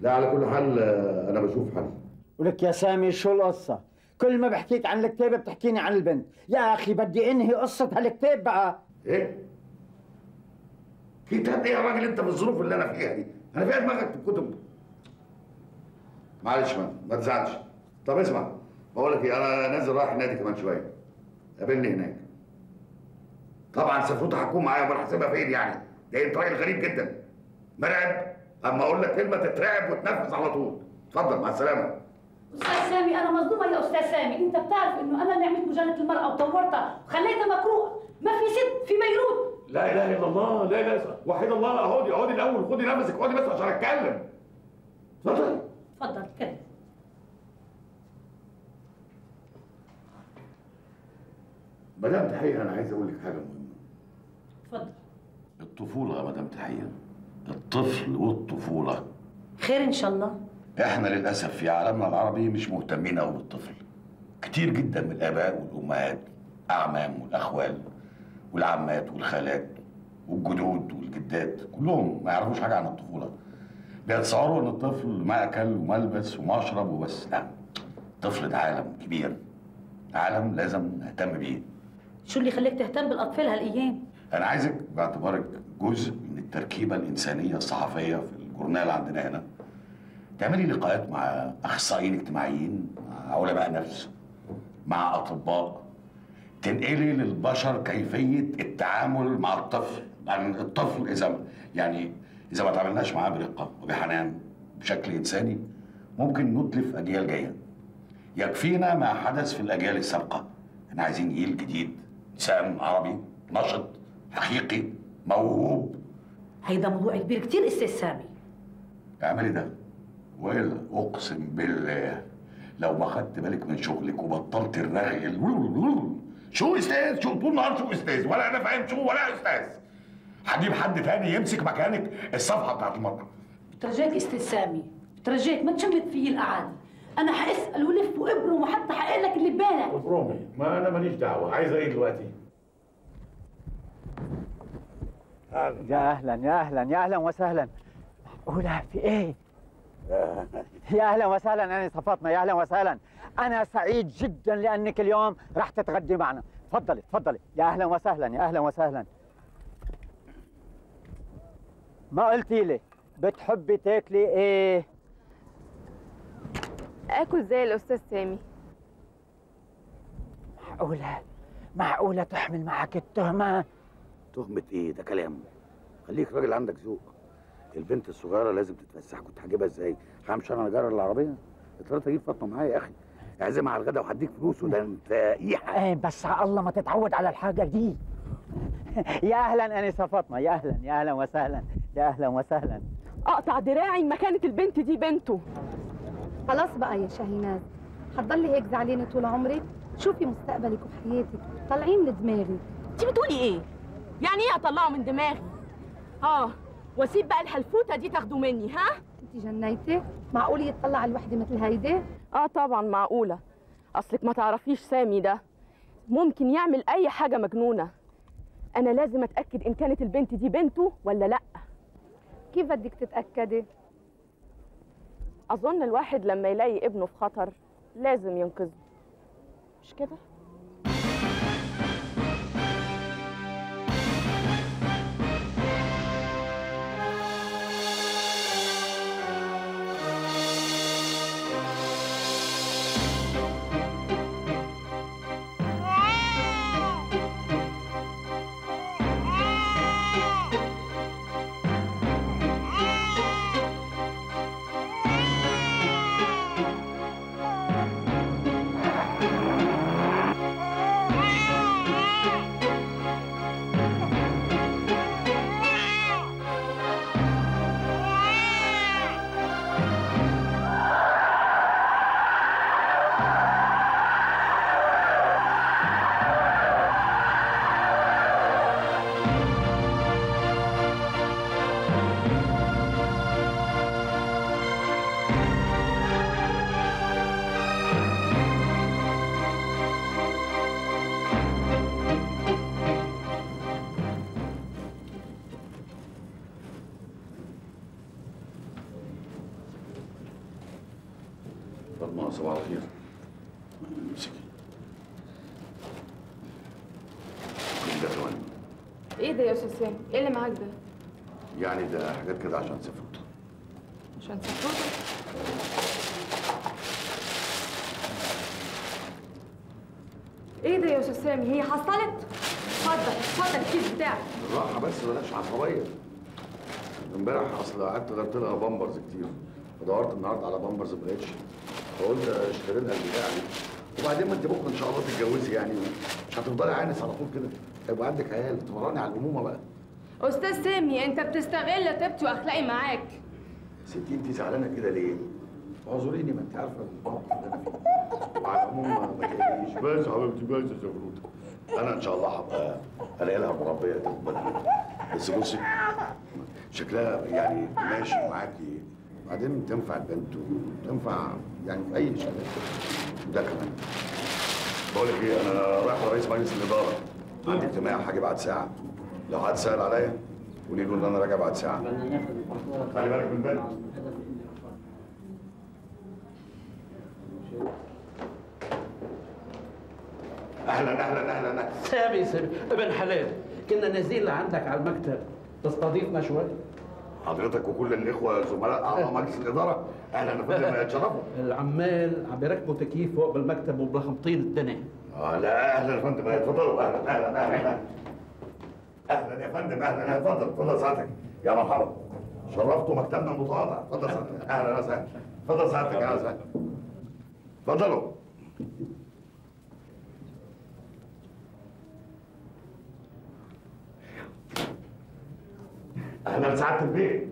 لا على كل حال أنا بشوف حل ولك يا سامي شو القصة؟ كل ما بحكيك عن الكتاب بتحكيني عن البنت، يا أخي بدي أنهي قصة هالكتاب بقى. إيه؟ كتاب إيه يا راجل أنت في الظروف اللي أنا فيها دي؟ أنا فيها دماغك في الكتب معلش ما ما تزعلش. طب اسمع بقول لك إيه أنا نازل رايح النادي كمان شوية. قابلني هناك. طبعا سفروته هتكون معايا امال هسيبها فين يعني؟ ده أنت راجل غريب جدا. مرعب. أما أقول لك كلمة تترعب وتنفذ على طول. اتفضل مع السلامة. أستاذ سامي أنا مصدومة يا أستاذ سامي. أنت بتعرف إنه أنا اللي عملت مجله المرأة وطورتها وخليتها مقروءه ما في ست في بيروت. لا إله إلا الله لا إله إلا وحيد الله. اقعدي اقعدي الأول. خدي نفسك اقعدي بس عشان أتكلم. اتفضل. اتفضل اتكلم مدام تحية أنا عايز أقول لك حاجة مهمة. اتفضل الطفولة يا مدام تحية. الطفل والطفولة. خير إن شاء الله. إحنا للأسف في عالمنا العربي مش مهتمين قوي بالطفل. كتير جدا من الآباء والأمهات أعمام والأخوال والعمات والخالات والجدود والجدات كلهم ما يعرفوش حاجة عن الطفولة. بيتصوروا إن الطفل ماكل وملبس ومشرب وبس. لا الطفل ده عالم كبير. عالم لازم نهتم بيه. شو اللي خليك تهتم بالأطفال هالأيام؟ أنا عايزك باعتبارك جزء من التركيبة الإنسانية الصحفية في الجورنال عندنا هنا. تعملي لقاءات مع أخصائيين اجتماعيين مع علماء نفس مع أطباء. تنقلي للبشر كيفية التعامل مع الطفل. لأن الطفل إذا يعني إذا ما تعاملناش معاه برقه وبحنان بشكل إنساني ممكن نتلف أجيال جاية. يكفينا ما حدث في الأجيال السابقة. إحنا عايزين جيل جديد انسان عربي نشط حقيقي موهوب. هيدا موضوع كبير كتير أستاذ سامي. اعملي ده. والا أقسم بالله. لو ما خدت بالك من شغلك وبطلت الرغي شو أستاذ؟ شو طول النهار شو أستاذ؟ ولا أنا فاهم شو ولا أستاذ. هجيب حد تاني يمسك مكانك؟ الصفحة بتاعت المطعم بترجاك أستاذ سامي بترجاك ما تشمت فيي الأعادي. أنا حأسأل ولف وإبرم وحتى حقق لك اللي ببالك ابرمي ما أنا ماليش دعوة. عايزه إيه دلوقتي؟ يا أهلا يا أهلا يا أهلا وسهلا. معقولة في إيه؟ يا أهلا وسهلا أنا فاطمه يا أهلا وسهلا. أنا سعيد جدا لأنك اليوم راح تتغدي معنا. تفضلي تفضلي. يا أهلا وسهلا يا أهلا وسهلا. ما قلتي لي؟ بتحبي تاكلي إيه؟ آكل زي الأستاذ سامي. معقولة؟ معقولة تحمل معك التهمة؟ تهمة إيه؟ ده كلام. خليك راجل عندك ذوق. البنت الصغيرة لازم تتفسح. كنت هجيبها إزاي؟ همشي أنا اجرر العربية؟ اضطريت أجيب فاطمة معايا يا أخي. اعزمها على الغدا وهديك فلوس وده انت ايحة إيه بس على الله ما تتعود على الحاجة دي. يا أهلا انسة فاطمة يا أهلا يا أهلا وسهلا. يا أهلا وسهلا. أقطع دراعي ما كانت البنت دي بنته. خلاص بقى يا شاهيناز. هتضلي هيك زعلانة طول عمرك شوفي مستقبلك وحياتك. طالعين من دماغي. انت بتقولي إيه؟ يعني إيه أطلعه من دماغي؟ آه واسيب بقى الحلفوتة دي تاخده مني ها؟ انت جنيتي معقول يتطلع الوحدة مثل هيدي؟ آه طبعا معقولة. أصلك ما تعرفيش سامي ده. ممكن يعمل أي حاجة مجنونة. أنا لازم أتأكد إن كانت البنت دي بنته ولا لأ. كيف بدك تتأكدي؟ أظن الواحد لما يلاقي ابنه في خطر لازم ينقذه. مش كده؟ يا أستاذ سامي إيه اللي معاك ده؟ يعني ده حاجات كده عشان سفروته عشان سفروته إيه ده يا أستاذ سامي؟ هي حصلت؟ اتفضل اتفضل الكيس بتاعك. بالراحة بس بلاش عصبية. امبارح أصل قعدت غيرت لها بامبرز كتير. ودورت النهارده على بامبرز ما لقيتش فقلت أشتري لها اللي يعني وبعدين ما أنت بكرة إن شاء الله تتجوزي يعني. هتفضلي عانس على طول كده. هيبقى عندك عيال تمرني على الأمومة بقى. أستاذ سامي أنت بتستغل طيبتي واخلاقي معاك. ستي انت زعلانة كده ليه؟ اعذريني ما انت عارفة الموقف اللي أنا فيه. وعلى العموم ما تقلقيش. بس يا حبيبتي بس يا زفروته أنا إن شاء الله هبقى الاقي لها مربيه تقبلها بس بصي شكلها يعني ماشي معاكي. بعدين تنفع البنت وتنفع يعني في أي شغل ده كمان. بقول لك إيه أنا رايح لرئيس مجلس الإدارة. عندي اجتماع هاجي بعد ساعة. لو حد سأل عليا قولي له إن أنا راجع بعد ساعة. خلي بالك من البنت أهلا أهلا أهلا. أهلا سامي سامي ابن حلال. كنا نازلين لعندك على المكتب. تستضيفنا شوي حضرتك وكل الإخوة زملاء أعضاء مجلس الإدارة أهلا يا فندم اتشرفوا العمال عم بيركبوا تكييف فوق بالمكتب وملخبطين الدنيا. آه لا أهلا يا فندم اتفضلوا أهلا أهلا أهلا أهلا يا فندم أهلا اتفضل اتفضل سعادتك يا مرحبا. شرفتوا مكتبنا المتواضع اتفضل سعادتك أهلا وسهلا اتفضل سعادتك أهلا وسهلا اتفضلوا أهلا سعاده البيت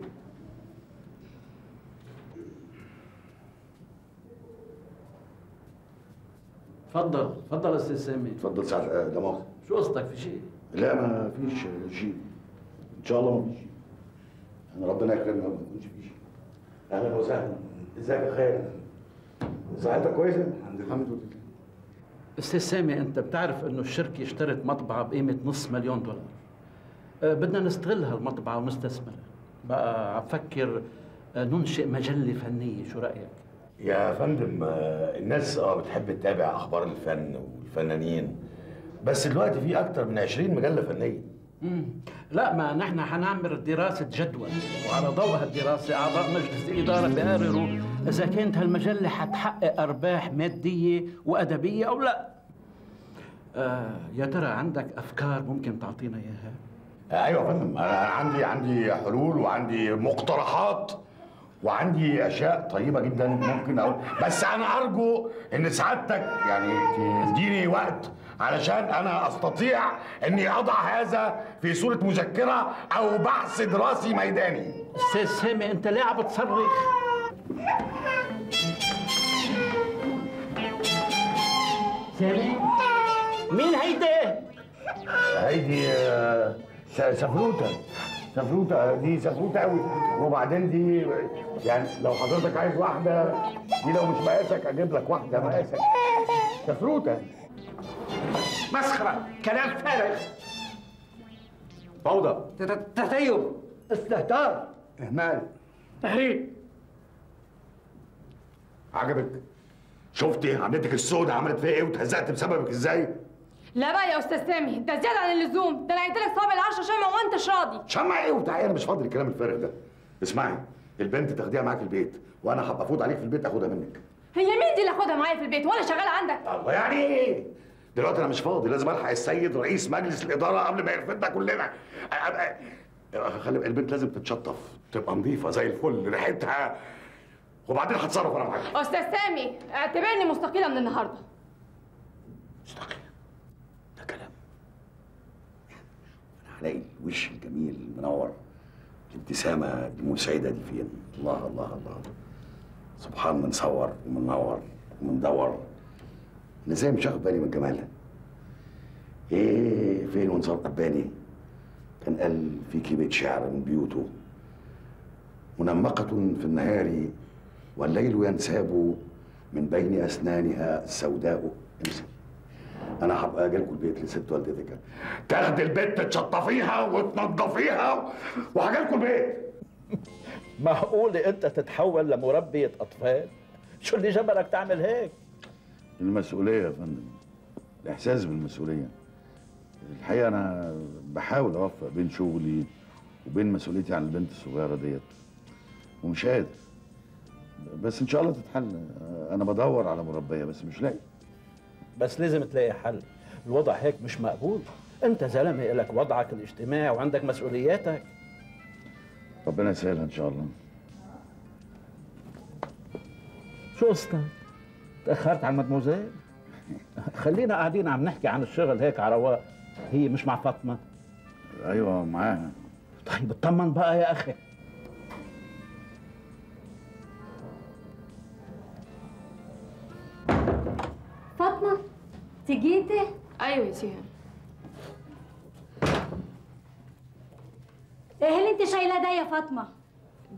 تفضل تفضل يا أستاذ سامي. اتفضل سعاده آه، مؤاخذه شو قصدك في شيء؟ لا ما فيش شيء. إن شاء الله ما فيش شيء. أنا ربنا يكرمنا وما يكونش في شيء. أهلا وسهلا. ازيك يا خير صحتك كويسة؟ الحمد لله. أستاذ سامي أنت بتعرف إنه الشركة اشترت مطبعة بقيمة نص مليون دولار. بدنا نستغل هالمطبعة ونستثمرها بقى عم فكر أه، ننشئ مجلة فنية شو رأيك يا فندم آه، الناس آه بتحب تتابع أخبار الفن والفنانين بس دلوقتي في أكتر من 20 مجلة فنية مم. لا ما نحن حنعمل دراسة جدوى وعلى ضوء هالدراسة أعضاء مجلس الإدارة بيقرروا إذا كانت هالمجلة حتحقق أرباح مادية وأدبية أو لا آه يا ترى عندك أفكار ممكن تعطينا إياها؟ أيوه يا فندم أنا عندي عندي حلول وعندي مقترحات وعندي أشياء طيبة جدا ممكن أقول بس أنا أرجو إن سعادتك يعني تديني وقت علشان أنا أستطيع إني أضع هذا في صورة مذكرة أو بحث دراسي ميداني أستاذ سامي أنت ليه عم بتصرخ؟ سامي مين هيدي؟ هيدي آه، سفروتة. سفروتة دي سفروتة قوي وبعدين دي يعني لو حضرتك عايز واحدة دي لو مش مقاسك أجيب لك واحدة مقاسك. سفروتة. مسخرة. كلام فارغ. فوضى. تتيب. استهتار. إهمال. تهريب عجبك؟ شفتي عملتك السودة عملت فيا إيه واتهزقت بسببك إزاي؟ لا بقى يا أستاذ سامي ده زيادة عن اللزوم ده أنا عيدت لك صوابع العشرة شمع وانت مش راضي. شمع إيه وبتاع؟ أنا مش فاضي الكلام الفارغ ده. اسمعي البنت تاخديها معاك البيت وأنا هبقى افوت عليك في البيت أخدها منك. هي مين دي اللي أخدها معايا في البيت؟ وأنا شغاله عندك. الله يعني إيه؟ دلوقتي أنا مش فاضي لازم ألحق السيد رئيس مجلس الإدارة قبل ما يرفدنا كلنا. خلي البنت لازم تتشطف تبقى نظيفة زي الفل ريحتها. وبعدين هتصرف أنا معاك. أستاذ سامي اعتبرني مستقيلة من النهارده. هلاقي الوش الجميل المنور الابتسامه المسعده دي فين؟ الله الله الله. سبحان من صور ومنور ومندور أنا إزاي مش واخد بالي من جمالها؟ إيه فين ونصار قباني؟ كان قال فيكي بيت شعر من بيوته. منمقة في النهار والليل ينساب من بين أسنانها السوداء. امسك أنا هبقى أجي لكم البيت لست والدتك. تاخدي البيت تشطفيها وتنضفيها وهجي لكم البيت. معقولة أنت تتحول لمربية أطفال؟ شو اللي جبرك تعمل هيك؟ المسؤولية يا فندم. الإحساس بالمسؤولية. الحقيقة أنا بحاول أوفق بين شغلي وبين مسؤوليتي عن البنت الصغيرة ديت. ومش قادر. بس إن شاء الله تتحل. أنا بدور على مربية بس مش لاقي. بس لازم تلاقي حل. الوضع هيك مش مقبول. انت زلمه لك وضعك الاجتماعي وعندك مسؤولياتك. ربنا يسهلها إن شاء الله. شو قصتك؟ تأخرت على المدموزيل خلينا قاعدين عم نحكي عن الشغل هيك على رواق. هي مش مع فاطمة. أيوه معاها. طيب اطمن بقى يا أخي. تجيتي أيوه يا إيه اللي أنت شايله ده يا فاطمة؟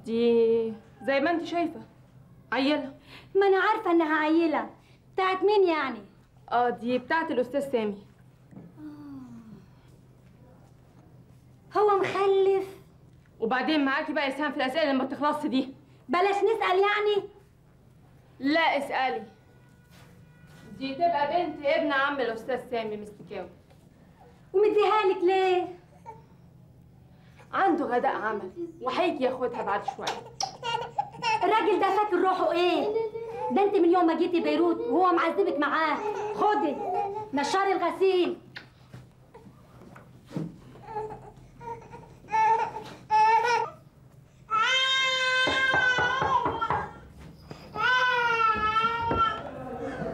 دي زي ما أنت شايفة عيلة. ما أنا عارفة إنها عيلة. بتاعت مين يعني؟ آه دي بتاعت الأستاذ سامي. هو مخلف. وبعدين معاكي بقى اسهام في الأسئلة اللي ما بتخلصش دي. بلاش نسأل يعني. لا اسألي. دي تبقى بنت ابن عم الأستاذ سامي مستكاوي. ومديها لك ليه؟ عنده غداء عمل وهيجي ياخدها بعد شوية. الراجل ده فاكر روحه إيه؟ ده انت من يوم ما جيتي بيروت وهو معذبك معاه. خدي نشار الغسيل.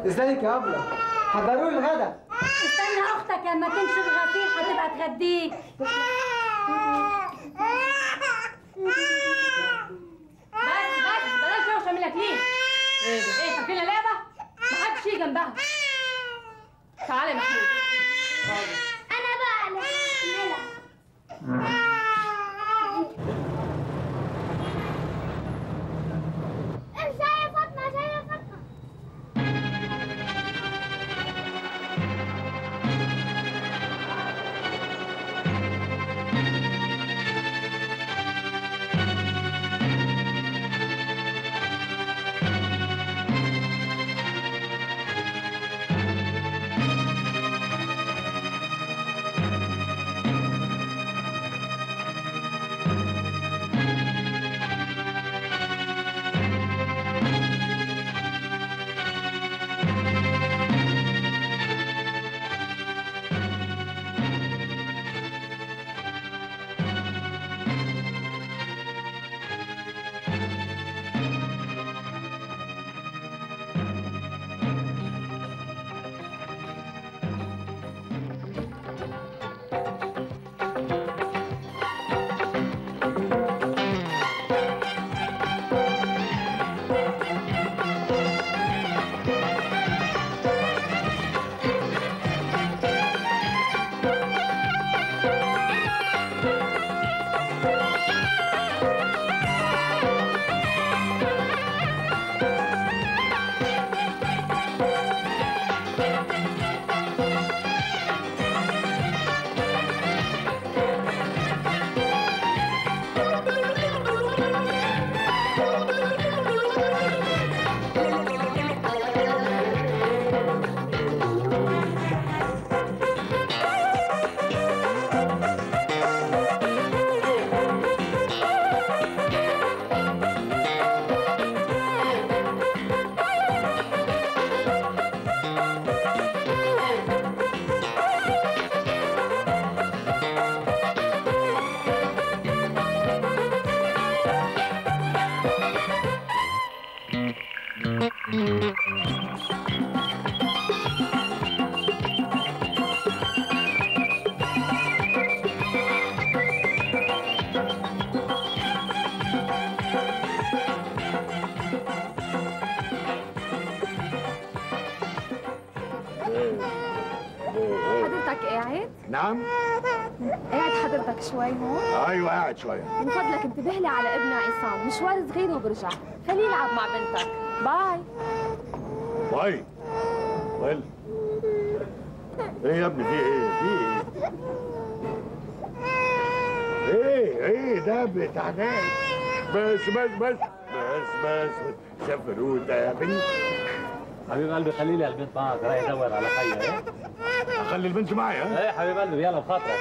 ازيك يا ابله؟ حضروا لي الغدا. استنى أختك لما تنشر الغسيل هتبقى تغديك. بس بس بلاش ليه؟ إيه ده؟ إيه فاكرينها لعبة؟ ما حدش يجي جنبها. تعالى يا محمود. أنا بقى لا شوي هون؟ أيوه قاعد شوية من فضلك انتبه لي على ابن عصام. مشوار صغير وبرجع خليه يلعب مع بنتك. bye. bye. ويل. إيه يا ابني في إيه؟ في إيه؟ إيه إيه ده بتاع ناس بس بس بس بس بس. سفروته يا بنت. حبيب قلبي خلي لي البنت معك. رايح ادور على خيها إيه؟ أخلي البنت معايا إيه حبيب قلبي يلا بخاطرك.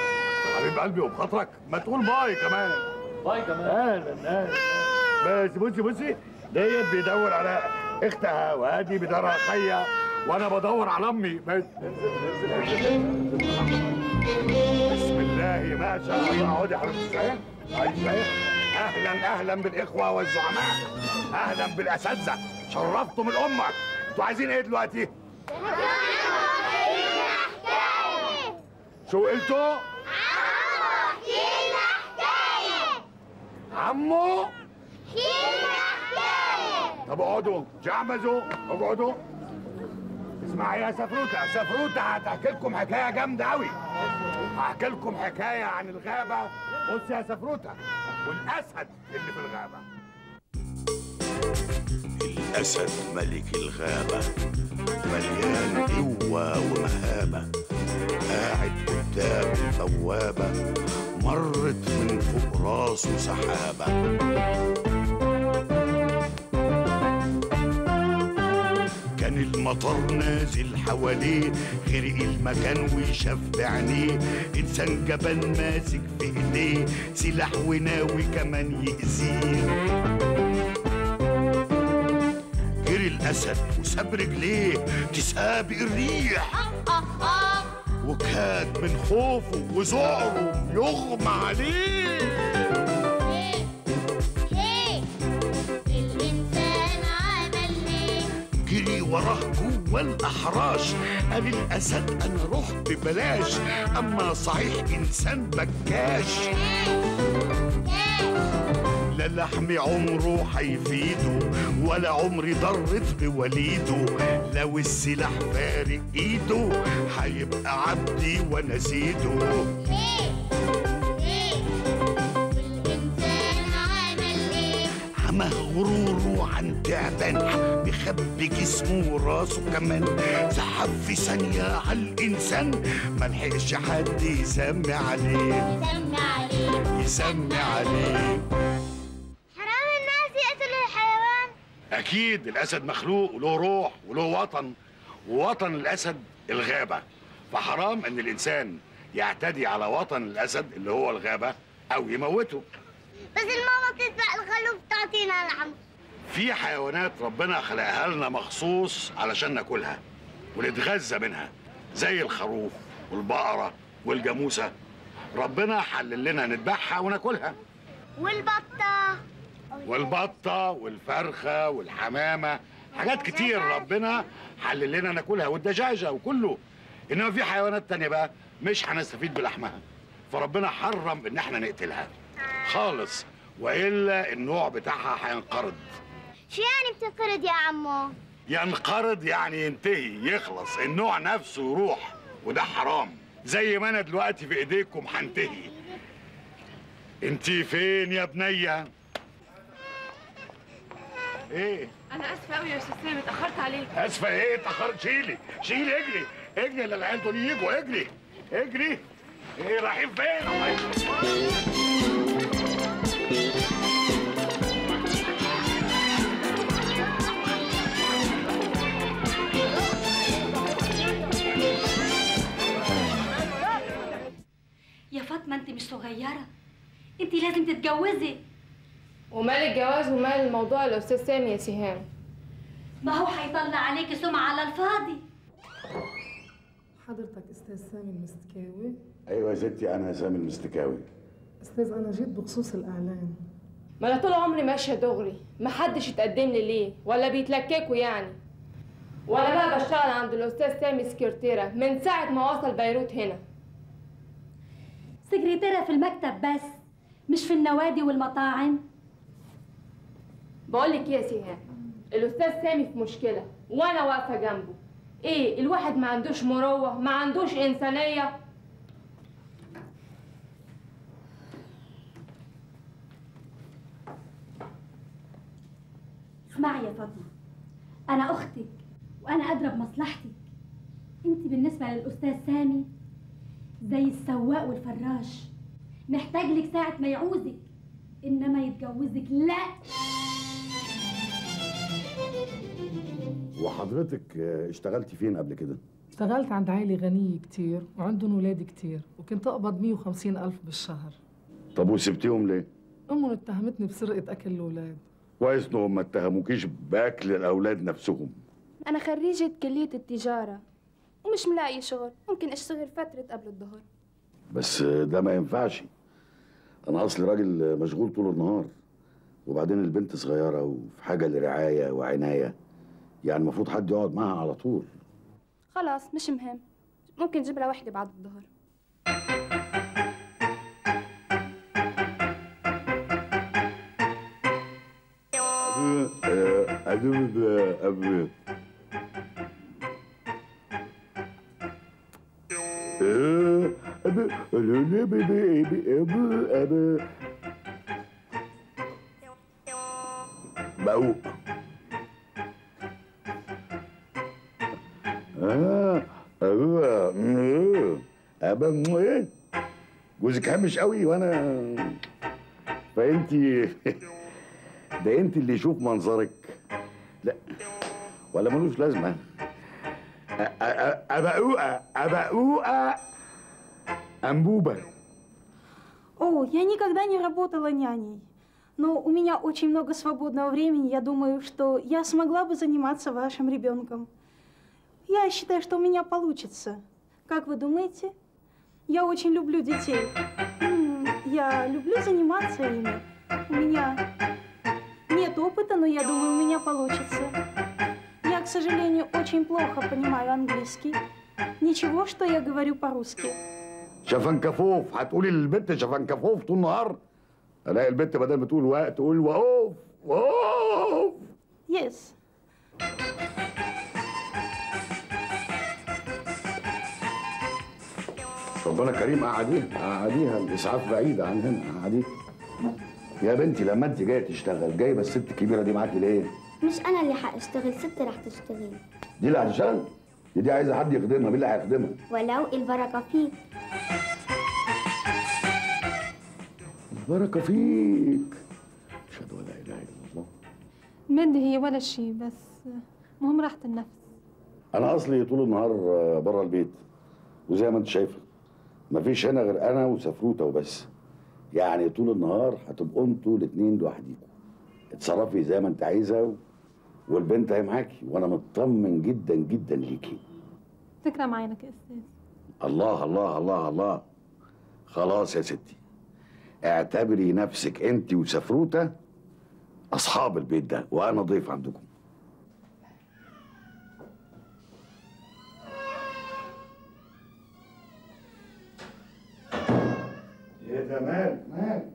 حبيب قلبي وبخاطرك ما تقول باي كمان. باي كمان. أهلا أهلا بس بصي بصي. ديت بيدور على اختها وهادي بيدور على خيها وأنا بدور على امي. بس. بسم الله ما شاء الله. اقعدي يا حبيبتي اقعدي شوية أهلا أهلا بالإخوة والزعماء. أهلا بالأساتذة. شرفتم الأمة. أنتوا عايزين إيه دلوقتي؟ شو قلتوا؟ عمو؟ طب اقعدوا جعبزوا اقعدوا. اسمعي يا سفروتة سفروتة هتحكي لكم حكاية جامدة قوي هحكي لكم حكاية عن الغابة. بص يا سفروتة والأسد اللي في الغابة. الأسد ملك الغابة مليان قوة ومهابة. قاعد قدام البوابة مرت من فوق راسه سحابة. كان المطر نازل حواليه غرق المكان وشاف بعينيه. إنسان جبان ماسك في إيديه سلاح وناوي كمان يأذيه. جري الاسد وساب رجليه تسابق الريح. وكاد من خوفه وذعره يغمى عليه. وراه جوه الأحراش. قال الاسد أنا رحت بلاش أما صحيح إنسان بكاش. لا لحم عمره هيفيده ولا عمري ضرت بوليده لو السلاح فارق ايده هيبقى عبدي وأنا سيده عمى غروره عن تعبان بيخبي جسمه وراسه كمان. سحب في ثانية على الإنسان ملحقش حد يسمي عليه. يسمي عليه يسمي عليه. أكيد الأسد مخلوق وله روح وله وطن ووطن الأسد الغابة. فحرام إن الإنسان يعتدي على وطن الأسد اللي هو الغابة أو يموته. بس الماما بتذبح الخروف بتعطينا لحم في حيوانات ربنا خلقها لنا مخصوص علشان ناكلها ونتغذى منها زي الخروف والبقرة والجاموسة. ربنا حلل لنا نذبحها وناكلها. والبطة. والبطة والفرخة والحمامة حاجات كتير ربنا حلل لنا ناكلها والدجاجة وكله. إنما في حيوانات تانية بقى مش هنستفيد بلحمها. فربنا حرم إن إحنا نقتلها. خالص. وإلا النوع بتاعها هينقرض. شو يعني بتنقرض يا عمو؟ ينقرض يعني ينتهي يخلص. النوع نفسه يروح وده حرام. زي ما أنا دلوقتي في إيديكم هنتهي. أنتي فين يا بنيه إيه؟ أنا آسفة قوي يا أستاذ سامي اتأخرت عليك. آسفة إيه؟ اتأخرت. شيلي. شيلي إجري. إجري اللي العيال دول يجوا إجري. إجري. إيه رايحين فين؟ الله. يا فاطمة أنت مش صغيرة. أنت لازم تتجوزي. ومال الجواز ومال الموضوع الاستاذ سامي يا سهام. ما هو هيطلع عليكي سمعة على الفاضي. حضرتك أستاذ سامي المستكاوي؟ أيوه يا ستي أنا سامي المستكاوي. أستاذ أنا جيت بخصوص الإعلان. ما أنا طول عمري ماشية دغري ما حدش اتقدم لي ليه؟ ولا بيتلككوا يعني. وأنا بقى بشتغل عند الأستاذ سامي سكرتيرة من ساعة ما وصل بيروت هنا. سكرتيرة في المكتب بس مش في النوادي والمطاعم. بقول لك إيه يا سهام الأستاذ سامي في مشكلة وأنا واقفة جنبه. إيه الواحد ما عندوش مروة ما عندوش إنسانية؟ اسمعي يا فاطمة. أنا أختك وأنا ادرى بمصلحتك أنت بالنسبة للأستاذ سامي زي السواق والفراش. محتاج لك ساعة ما يعوزك. إنما يتجوزك. لا. وحضرتك آه، اشتغلتي فين قبل كده؟ اشتغلت عند عائلة غنية كتير وعندهم ولاد كتير وكنت أقبض 150 ألف بالشهر. طب وسبتيهم ليه؟ أمهم اتهمتني بسرقة أكل الأولاد. كويس إنهم ما اتهموكيش بأكل الأولاد نفسهم. أنا خريجة كلية التجارة ومش ملاقي شغل ممكن أشتغل فترة قبل الظهر. بس ده ما ينفعش. أنا أصلي راجل مشغول طول النهار وبعدين البنت صغيرة وفي حاجة لرعاية وعناية يعني المفروض حد يقعد معاها على طول. خلاص مش مهم. ممكن نجيب لها وحدة بعد الظهر. أبو أبو بقوق إيه جوزك هامش قوي وأنا فأنتي ده أنت اللي يشوف منظرك لا ولا ملوش لازمة أبقوقة أبقوقة Амбуба. О, я никогда не работала няней. Но у меня очень много свободного времени. Я думаю, что я смогла бы заниматься вашим ребенком. Я считаю, что у меня получится. Как вы думаете? Я очень люблю детей. Я люблю заниматься ими. У меня нет опыта, но я думаю, у меня получится. Я, к сожалению, очень плохо понимаю английский. Ничего, что я говорю по-русски. شفنكفوف هتقولي للبنت شفنكفوف طول النهار الاقي البنت بدل ما تقول وقت تقول وقوف وقوف Yes. ربنا كريم قعديها قعديها الاسعاف بعيده عن هنا قعديها يا بنتي لما أنت جاية تشتغل جايبه الست الكبيرة دي معاكي ليه؟ مش أنا اللي هشتغل ست رح تشتغل دي اللي هتشتغل؟ دي, دي عايزة حد يخدمها مين اللي هيخدمها؟ ولو البركة فيك. البركة فيك. أشهد أن لا إله إلا الله. مادة هي ولا شيء بس مهم راحة النفس. أنا أصلي طول النهار بره البيت وزي ما أنت شايفة. مفيش هنا غير أنا وسفروتة وبس. يعني طول النهار هتبقوا أنتوا الاتنين لوحديكوا. اتصرفي زي ما أنت عايزة و... والبنت اهي معاكي وأنا مطمن جدا جدا ليكي. تكرم عينك يا أستاذ. الله الله الله الله. خلاص يا ستي. اعتبري نفسك أنت وسفروتة أصحاب البيت ده وأنا ضيف عندكم. إيه ده مال مال.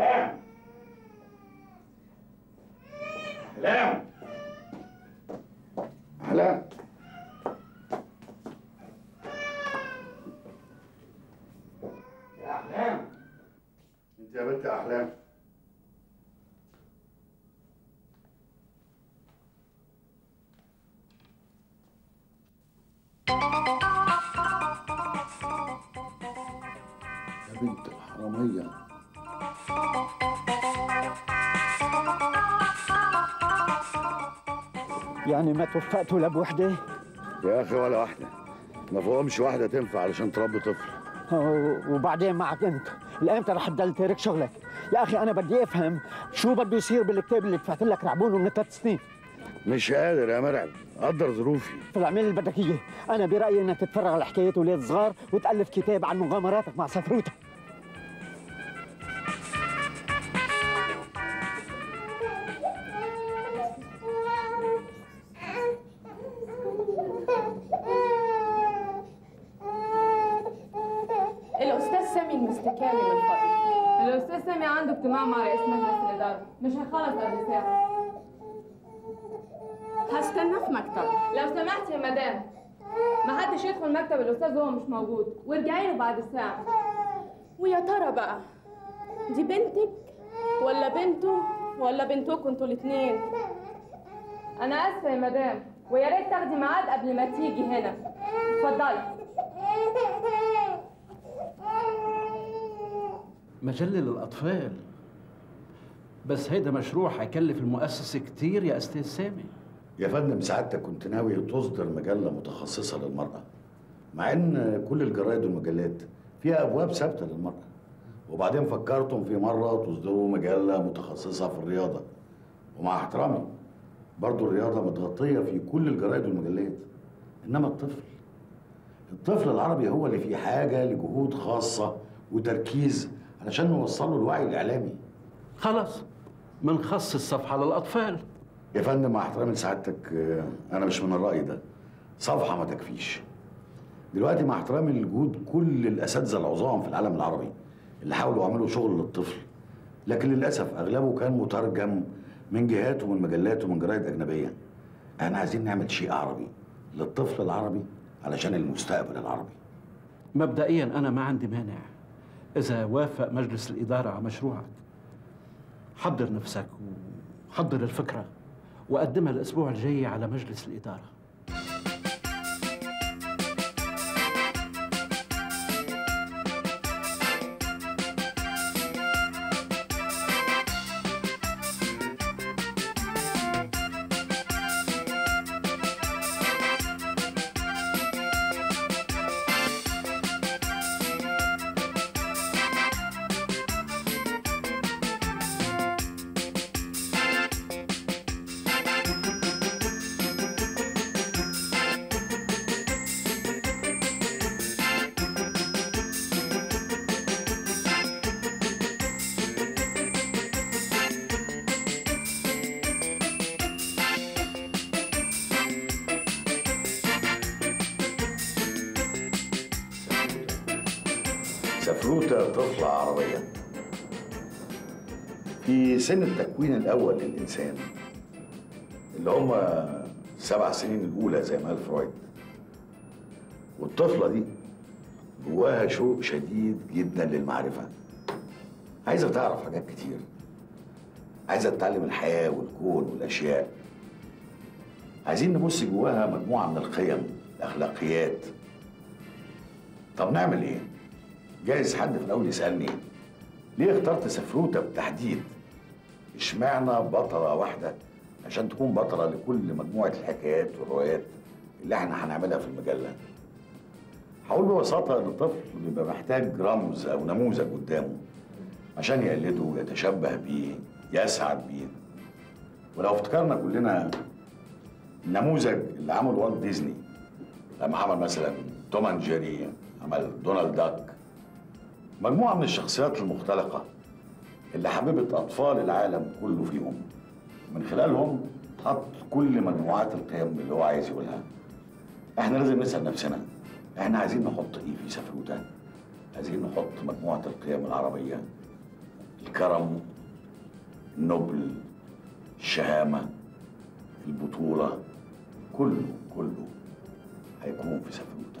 يا احلام احلام احلام يا أحلام. أنت يا بنت أحلام. يا بنت الحراميه يعني ما توفقتوا ولا بوحدة؟ يا أخي ولا واحدة. ما فيهمش واحدة تنفع علشان تربي طفل. وبعدين معك أنت. لإمتى رح تضل تارك شغلك. يا أخي أنا بدي أفهم شو بده يصير بالكتاب اللي دفعت لك رعبونه من ثلاث سنين. مش قادر يا مرعب. قدر ظروفي. طلع اعمل اللي بدك إياه. أنا برأيي إنك تتفرغ على حكايات أولاد صغار وتألف كتاب عن مغامراتك مع سفروتك. مش هيخلص قبل ساعة. هستنى في مكتبه لو سمحت يا مدام ما حدش يدخل مكتب الأستاذ وهو مش موجود. وارجعي له بعد الساعة ويا ترى بقى دي بنتك ولا بنته ولا بنتكم أنتوا الاتنين؟ أنا آسفة يا مدام ويا ريت تاخدي ميعاد قبل ما تيجي هنا. اتفضلي. مجلة للأطفال بس هيدا مشروع هيكلف المؤسسة كتير يا أستاذ سامي. يا فندم سعادتك كنت ناوي تصدر مجلة متخصصة للمرأة مع إن كل الجرايد والمجلات فيها أبواب ثابتة للمرأة. وبعدين فكرتم في مرة تصدروا مجلة متخصصة في الرياضة. ومع احترامي برضو الرياضة متغطية في كل الجرائد والمجلات إنما الطفل الطفل العربي هو اللي فيه حاجة لجهود خاصة وتركيز علشان نوصل له الوعي الإعلامي. خلاص. بنخصص صفحة للأطفال. يا فندم مع احترامي لسعادتك آه، أنا مش من الرأي ده. صفحة ما تكفيش. دلوقتي مع احترامي لجهود كل الأساتذة العظام في العالم العربي اللي حاولوا يعملوا شغل للطفل. لكن للأسف أغلبه كان مترجم من جهات ومن مجلات ومن جرايد أجنبية. إحنا عايزين نعمل شيء عربي للطفل العربي علشان المستقبل العربي. مبدئيا أنا ما عندي مانع إذا وافق مجلس الإدارة على مشروعك. حضر نفسك وحضر الفكرة وقدمها الأسبوع الجاي على مجلس الإدارة. سفروتة طفلة عربية في سن التكوين الأول للإنسان اللي هم سبع سنين الأولى زي ما قال فرويد والطفلة دي جواها شوق شديد جدا للمعرفة. عايزة تعرف حاجات كتير. عايزة تتعلم الحياة والكون والأشياء. عايزين نبص جواها مجموعة من القيم الأخلاقيات. طب نعمل إيه؟ جايز حد في الأول يسألني ليه اخترت سفروتة بالتحديد؟ اشمعنى بطلة واحدة عشان تكون بطلة لكل مجموعة الحكايات والروايات اللي إحنا هنعملها في المجلة؟ هقول ببساطة إن الطفل بيبقى محتاج رمز أو نموذج قدامه عشان يقلده يتشبه بيه يسعد بيه ولو افتكرنا كلنا النموذج اللي عمله والت ديزني لما عمل مثلا توم أند جيري عمل دونالد داك مجموعة من الشخصيات المختلقة اللي حببت أطفال العالم كله فيهم. من خلالهم حط كل مجموعات القيم اللي هو عايز يقولها. إحنا لازم نسأل نفسنا إحنا عايزين نحط إيه في سفروتة عايزين نحط مجموعة القيم العربية. الكرم النبل الشهامة البطولة كله كله هيكون في سفروتة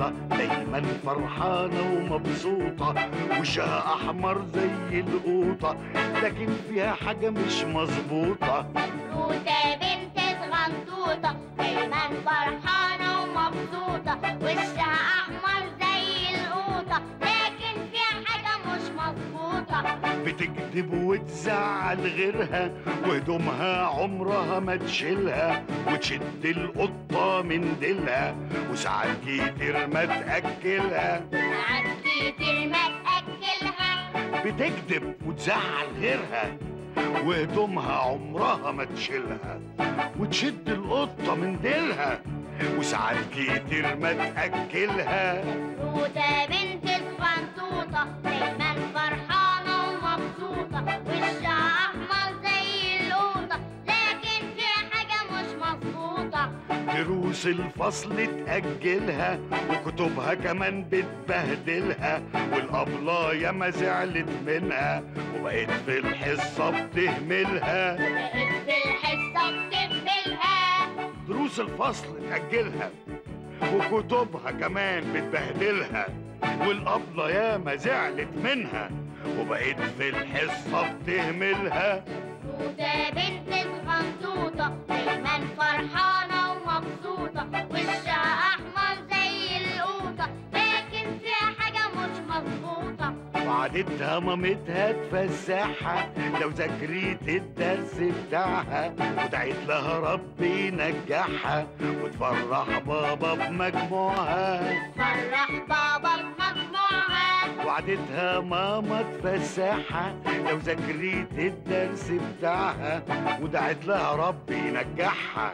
صغنطوطة دايما فرحانة ومبسوطة وشها أحمر زي القوطة لكن فيها حاجة مش مظبوطة. روتة بنت صغنطوطة دايما فرحانة ومبسوطة وشها أحمر بتكذب وتزعل غيرها وهدومها عمرها ما تشيلها وتشد القطة من ديلها وساعات كتير ما تأكلها. ساعات كتير ما تأكلها. بتكذب وتزعل غيرها وهدومها عمرها ما تشيلها وتشد القطة من ديلها وساعات كتير ما تأكلها. روتة بنت صغنطوطة دايما فرحانة. دروس الفصل تأجلها وكتبها كمان بتبهدلها والأبلة ياما زعلت منها وبقت في الحصة بتهملها. بقت في الحصة بتهملها. دروس الفصل تأجلها وكتبها كمان بتبهدلها والأبلة ياما زعلت منها وبقيت في الحصة بتهملها. توتة بنت صغنطوطة دايما فرحانة. وعدتها مامتها تفسحها لو ذاكريت الدرس بتاعها ودعيت لها ربي ينجحها وتفرح بابا بمجموعها. فرح بابا بمجموعها. وعدتها ماما تفسحها لو ذاكريت الدرس بتاعها ودعت لها ربي ينجحها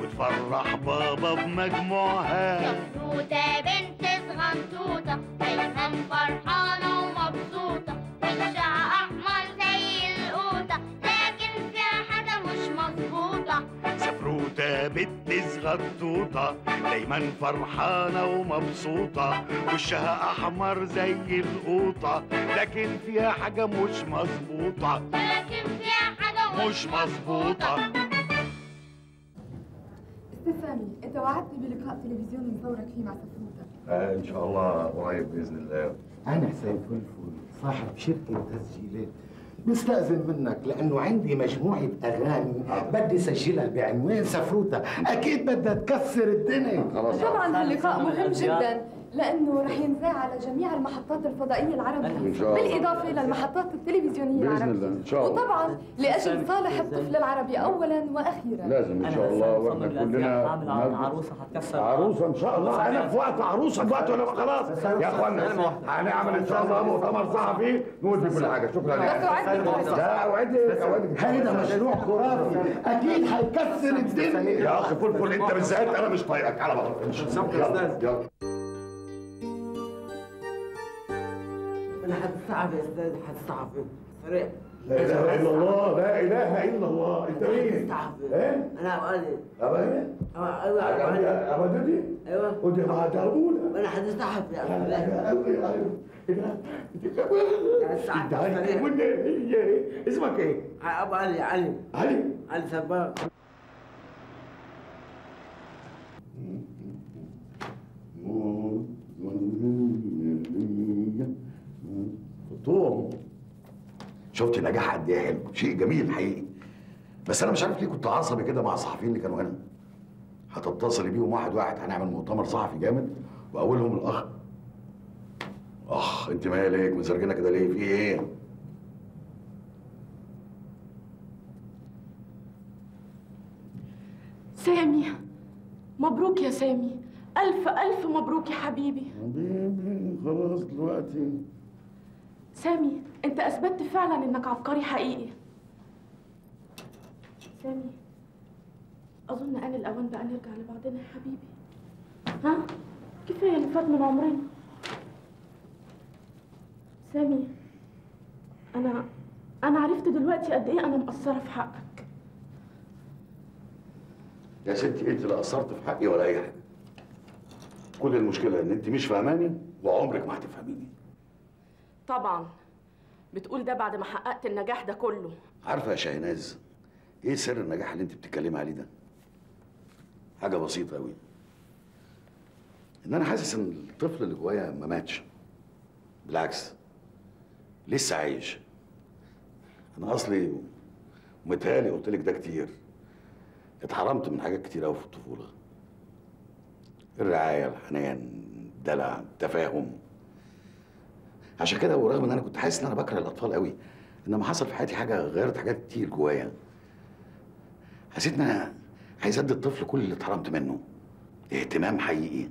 وتفرح بابا بمجموعها توتة بنت صغنطوطة دايما فرحانة ومبسوطة وشها أحمر زي القوطة لكن فيها حاجة مش مظبوطة. سفروتة بنت صغنطوطة دايما فرحانة ومبسوطة وشها أحمر زي القوطة لكن فيها حاجة مش مظبوطة. لكن فيها حاجة مش مظبوطة. أستاذ سامي أنت وعدتني بلقاء تلفزيوني نصورك فيه مع سفروتة آه إن شاء الله قريب بإذن الله. أنا حسين فلفل صاحب شركة تسجيلات. مستأذن منك لأنه عندي مجموعة أغاني بدي أسجلها بعنوان سفروتة. أكيد بدها تكسر الدنيا. طبعا هاللقاء مهم جدا. لأنه رح ينذاع على جميع المحطات الفضائية العربية. إن شاء الله. بالإضافة للمحطات التلفزيونية بإذن العربية. الله، إن شاء الله. وطبعا لأجل صالح الطفل العربي اولا وأخيرا. لازم إن شاء الله وإحنا كلنا عروسة هتكسر. عروسة إن شاء الله. أنا في وقت عروسة في وقت ولا خلاص؟ يا اخوانا هنعمل إن شاء الله مؤتمر صحفي نقول فيه كل حاجة شكرا بس أوعدك. لا اوعدك اوعدك هيدا مشروع خرافي أكيد هيكسر الدنيا يا أخي فلفل أنت بالذات أنا مش طايقك. على بره يلا يلا. أنا هتصعب يا أستاذ هتصعب سريع لا اله الا الله لا اله الا الله انت مين؟ إيه؟ أنا ابو علي ابا إيه؟ أيوه ابا دودي؟ أيوه ودي مع داوود أنا هتصعب يا أيوه أيوه إيه ده؟ انت عارف إيه؟ اسمك إيه؟ ابو علي علي علي علي سباق شفت نجاح قد إيه حلو شيء جميل حقيقي. بس أنا مش عارف ليه كنت عصبي كده مع الصحفيين اللي كانوا هنا. هتتصلي بيهم واحد واحد هنعمل مؤتمر صحفي جامد واولهم الأخ. أخ أنت مالك؟ مزرجنه كده ليه؟ في إيه؟ سامي مبروك يا سامي. ألف ألف مبروك يا حبيبي. حبيبي خلاص دلوقتي. سامي أنت أثبتت فعلا إنك عبقري حقيقي. سامي أظن آن الأوان بقى نرجع لبعضنا يا حبيبي. ها؟ كفاية اللي فات من عمرنا. سامي أنا أنا عرفت دلوقتي قد إيه أنا مقصرة في حقك. يا ستي أنت لا قصرت في حقي ولا أي حاجة. كل المشكلة إن أنت مش فاهماني وعمرك ما هتفهميني. طبعا. بتقول ده بعد ما حققت النجاح ده كله. عارفة يا شاهناز إيه سر النجاح اللي انت بتتكلمي عليه ده؟ حاجة بسيطة قوي إن أنا حاسس إن الطفل اللي جوايا ما ماتش. بالعكس لسه عايش. أنا أصلي متهيألي قلت لك ده كتير. اتحرمت من حاجات كتير قوي في الطفولة. الرعاية الحنان الدلع التفاهم. عشان كده ورغم إن أنا كنت حاسس إن أنا بكره الأطفال قوي إنما حصل في حياتي حاجة غيرت حاجات كتير جوايا. حسيت إن أنا عايز ادي الطفل كل اللي اتحرمت منه. اهتمام حقيقي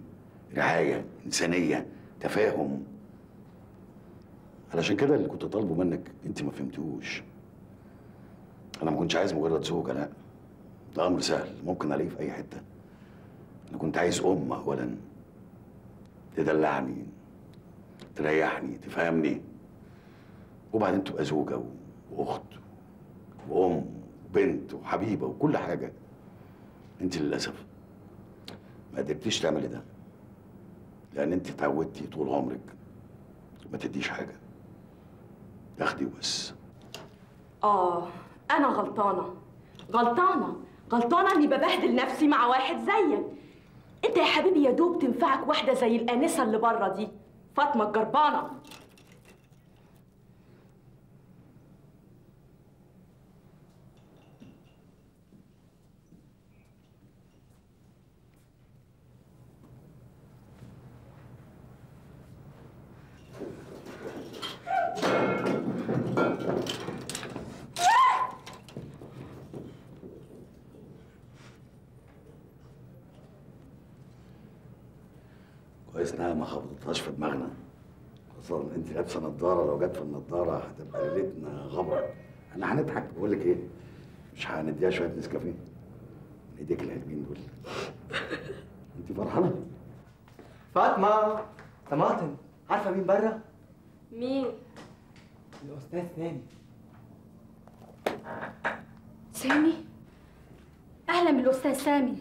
رعاية إنسانية تفاهم. علشان كده اللي كنت طالبه منك أنت ما فهمتوش أنا ما كنتش عايز مجرد زوجه لا ده أمر سهل ممكن ألاقيه في أي حتة. أنا كنت عايز ام اولا. تدلعني تريحني تفهمني؟ وبعدين تبقى زوجة وأخت وأم وبنت وحبيبة وكل حاجة. أنت للأسف ما قدرتيش تعملي ده لأن أنت اتعودتي طول عمرك ما تديش حاجة. تاخدي وبس آه أنا غلطانة. غلطانة. غلطانة إني ببهدل نفسي مع واحد زيك. أنت يا حبيبي يا دوب تنفعك واحدة زي الأنسة اللي بره دي. فاطمه الجربانه كويس انها ما خبطتهاش في دماغنا خصوصا انت لابسه نظاره لو جت في النظاره هتبقى ليلتنا غبرة. إحنا هنضحك. بقول لك إيه؟ مش هنديها شوية نسكافيه. من إيديك الحلوين دول. أنت فرحانة؟ فاطمة طماطم. عارفة مين بره؟ مين؟ الأستاذ سامي. سامي؟ أهلا بالأستاذ سامي.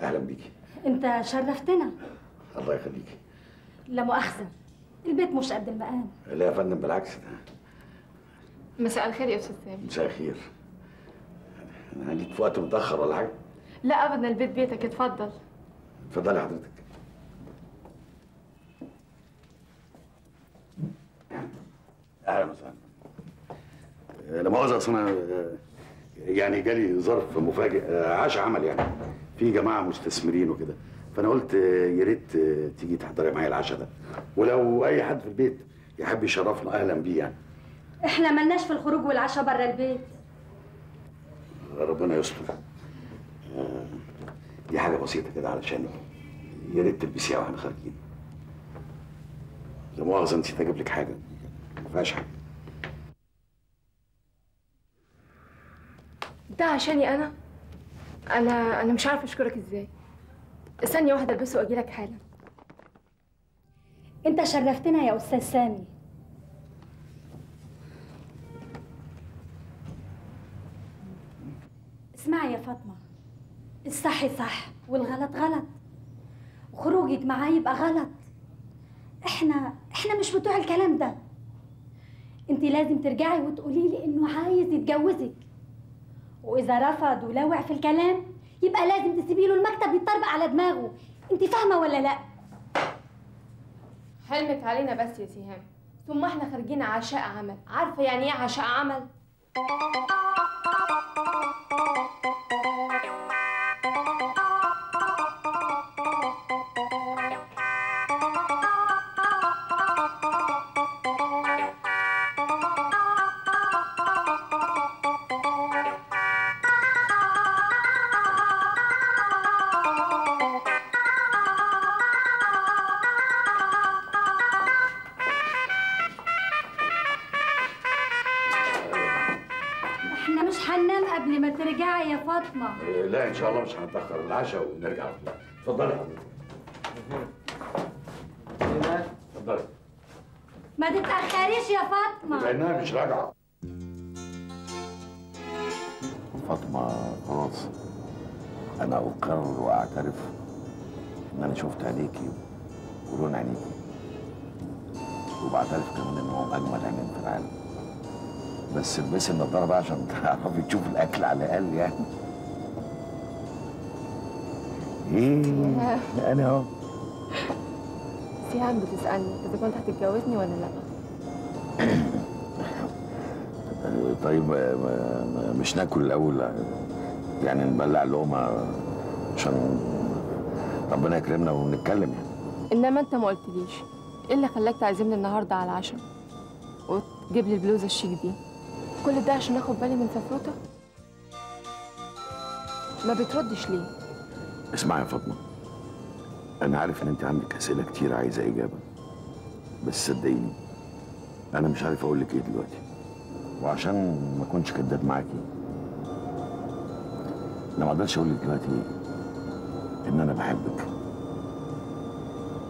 أهلا بيكي. أنت شرفتنا. الله يخليكي لا مؤاخذة. البيت مش قد المقام. لا يا فندم بالعكس ده. مساء الخير يا أستاذ سامي. مساء الخير. أنا جيت في وقت متأخر ولا حاجة؟ لا ابدا البيت بيتك. اتفضل. اتفضلي حضرتك. أهلا وسهلا. لا مؤاخذة أصل أنا يعني جالي ظرف مفاجئ عشاء عمل يعني. في جماعة مستثمرين وكده. فأنا قلت يا ريت تيجي تحضري معايا العشاء ده. ولو أي حد في البيت يحب يشرفنا أهلا بيه يعني. إحنا ملناش في الخروج والعشاء بره البيت. ربنا يستر. آه، دي حاجة بسيطة كده علشان يا ريت تلبسيها وإحنا خارجين. لا مؤاخذة نسيت أجيب لك حاجة. ما فيهاش حاجة. ده عشاني أنا؟ أنا أنا مش عارفة أشكرك إزاي. ثانية واحدة البسه وأجي لك حالا. أنت شرفتنا يا أستاذ سامي. اسمعي يا فاطمة. الصح صح والغلط غلط. وخروجك معاه يبقى غلط. إحنا إحنا مش بتوع الكلام ده. أنت لازم ترجعي وتقولي لي إنه عايز يتجوزك. وإذا رفض ولوع في الكلام يبقى لازم تسيبي له المكتب يتطربق على دماغه. انت فاهمة ولا لا؟ حلمك علينا بس يا سهام. ثم إحنا خارجين عشاء عمل. عارفة يعني إيه عشاء عمل؟ إن شاء الله مش هنتاخر العشاء ونرجع. على طول اتفضلي حضرتك اتفضلي. ما تتأخريش يا فاطمة. لانها مش راجعة. فاطمة خلاص. أنا أقرر وأعترف إن أنا شفت عينيكي ولون عينيكي. وبعترف كمان انهم أجمل عينين في العالم. بس البسي النضارة بقى عشان تعرفي تشوفي الأكل على الأقل يعني. إيه أنا. اهو سهام بتسألني إذا كنت هتتجوزني ولا لأ؟ طيب مش ناكل الأول يعني نبلع لقمه عشان ربنا يكرمنا ونتكلم يعني. إنما أنت ما قلتليش إيه اللي خلاك تعزمني النهارده على العشاء؟ وتجيب لي البلوزه الشيك دي. كل ده عشان آخد بالي من سفروته ما بتردش ليه؟ اسمعي يا فاطمة. أنا عارف إن أنت عندك أسئلة كتير عايزة إجابة. بس صدقيني أنا مش عارف أقول لك إيه دلوقتي. وعشان ما أكونش كداب معاكي أنا ما أقدرش أقول لك دلوقتي إن أنا بحبك.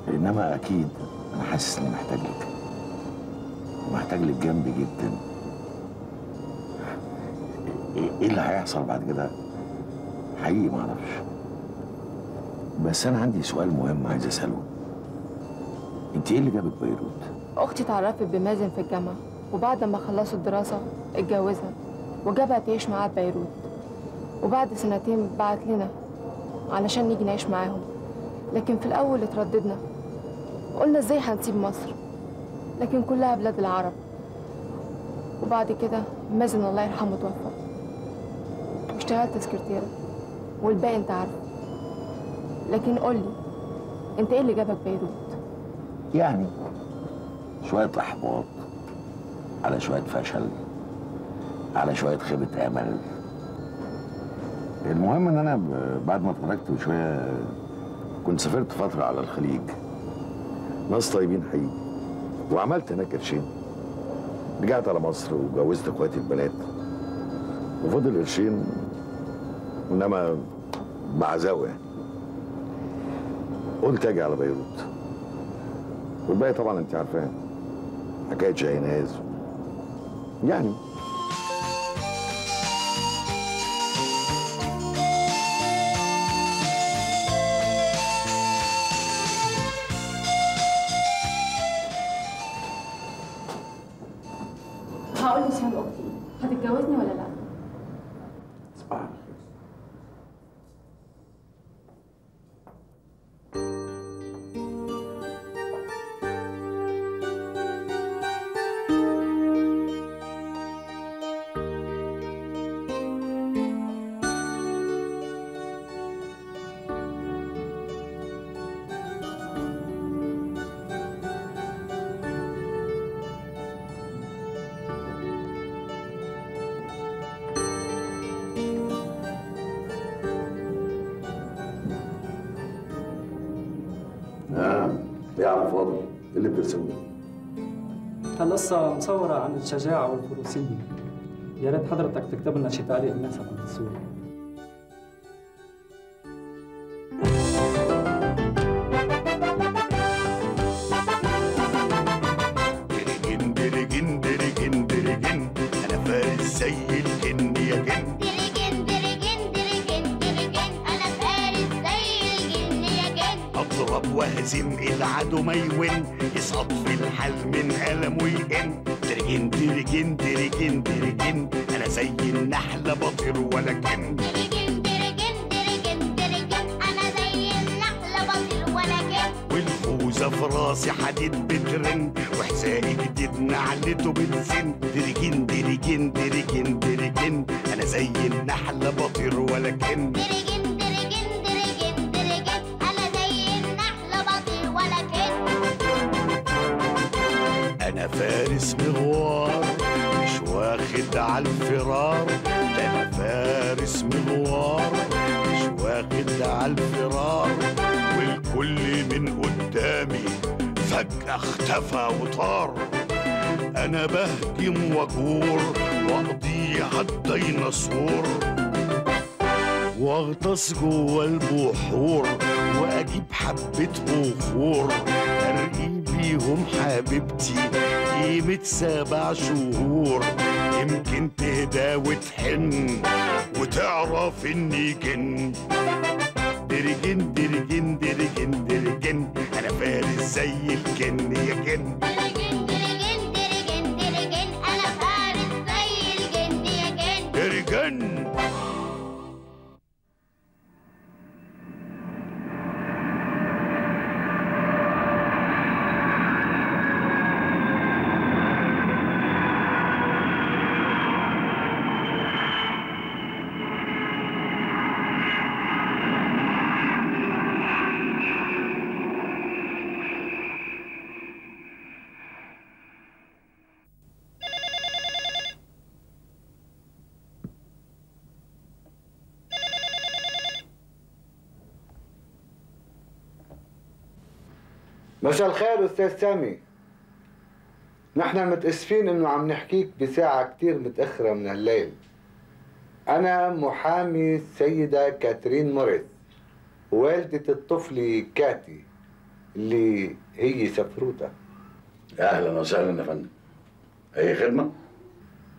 إنما أكيد أنا حاسس إني محتاج لك. ومحتاج لك جنبي جدا. إيه اللي هيحصل بعد كده؟ حقيقي ما أعرفش. بس أنا عندي سؤال مهم عايز أسأله. أنت إيه اللي جابك بيروت؟ أختي اتعرفت بمازن في الجامعة وبعد ما خلصوا الدراسة اتجوزها وجابها تعيش معاه في بيروت. وبعد سنتين بعت لنا علشان نيجي نعيش معاهم. لكن في الأول اترددنا. قلنا إزاي هنسيب مصر؟ لكن كلها بلاد العرب. وبعد كده مازن الله يرحمه توفى. واشتغلت سكرتيرة والباقي أنت عارفه. لكن قولي انت إيه اللي جابك بيروت؟ يعني شوية إحباط على شوية فشل على شوية خيبة أمل. المهم إن أنا ب- بعد ما اتخرجت بشوية كنت سافرت فترة على الخليج. ناس طيبين حقيقي وعملت هناك قرشين. رجعت على مصر وجوزت أخواتي البنات. وفضل قرشين إنما بعزاوه يعني قلت أجي على بيروت. والباقي طبعا انت عارفاه. حكاية شاهيناز يعني الشجاعة والفروسية يا ريت حضرتك تكتب لنا شي تعليق مناسب عن الصورة. بترن وحذائي جديد نعلته بتزن درجن درجن درجن درجن أنا زي النحلة بطير ولا كن. فجأة اختفى وطار. أنا بهجم واجور وأقضي على الديناصور واغطس جوه البحور وأجيب حبة بخور أرقي بيهم حبيبتي قيمة سبع شهور. يمكن تهدى وتحن وتعرف إني جن. درجن درجن درجن درجن أنا فارس زي الجن يا جن مساء الخير أستاذ سامي. نحن متأسفين إنه عم نحكيك بساعة كتير متأخرة من الليل. أنا محامي السيدة كاترين موريس والدة الطفل كاتي اللي هي سفروتة. أهلا وسهلا يا فندم. أي خدمة؟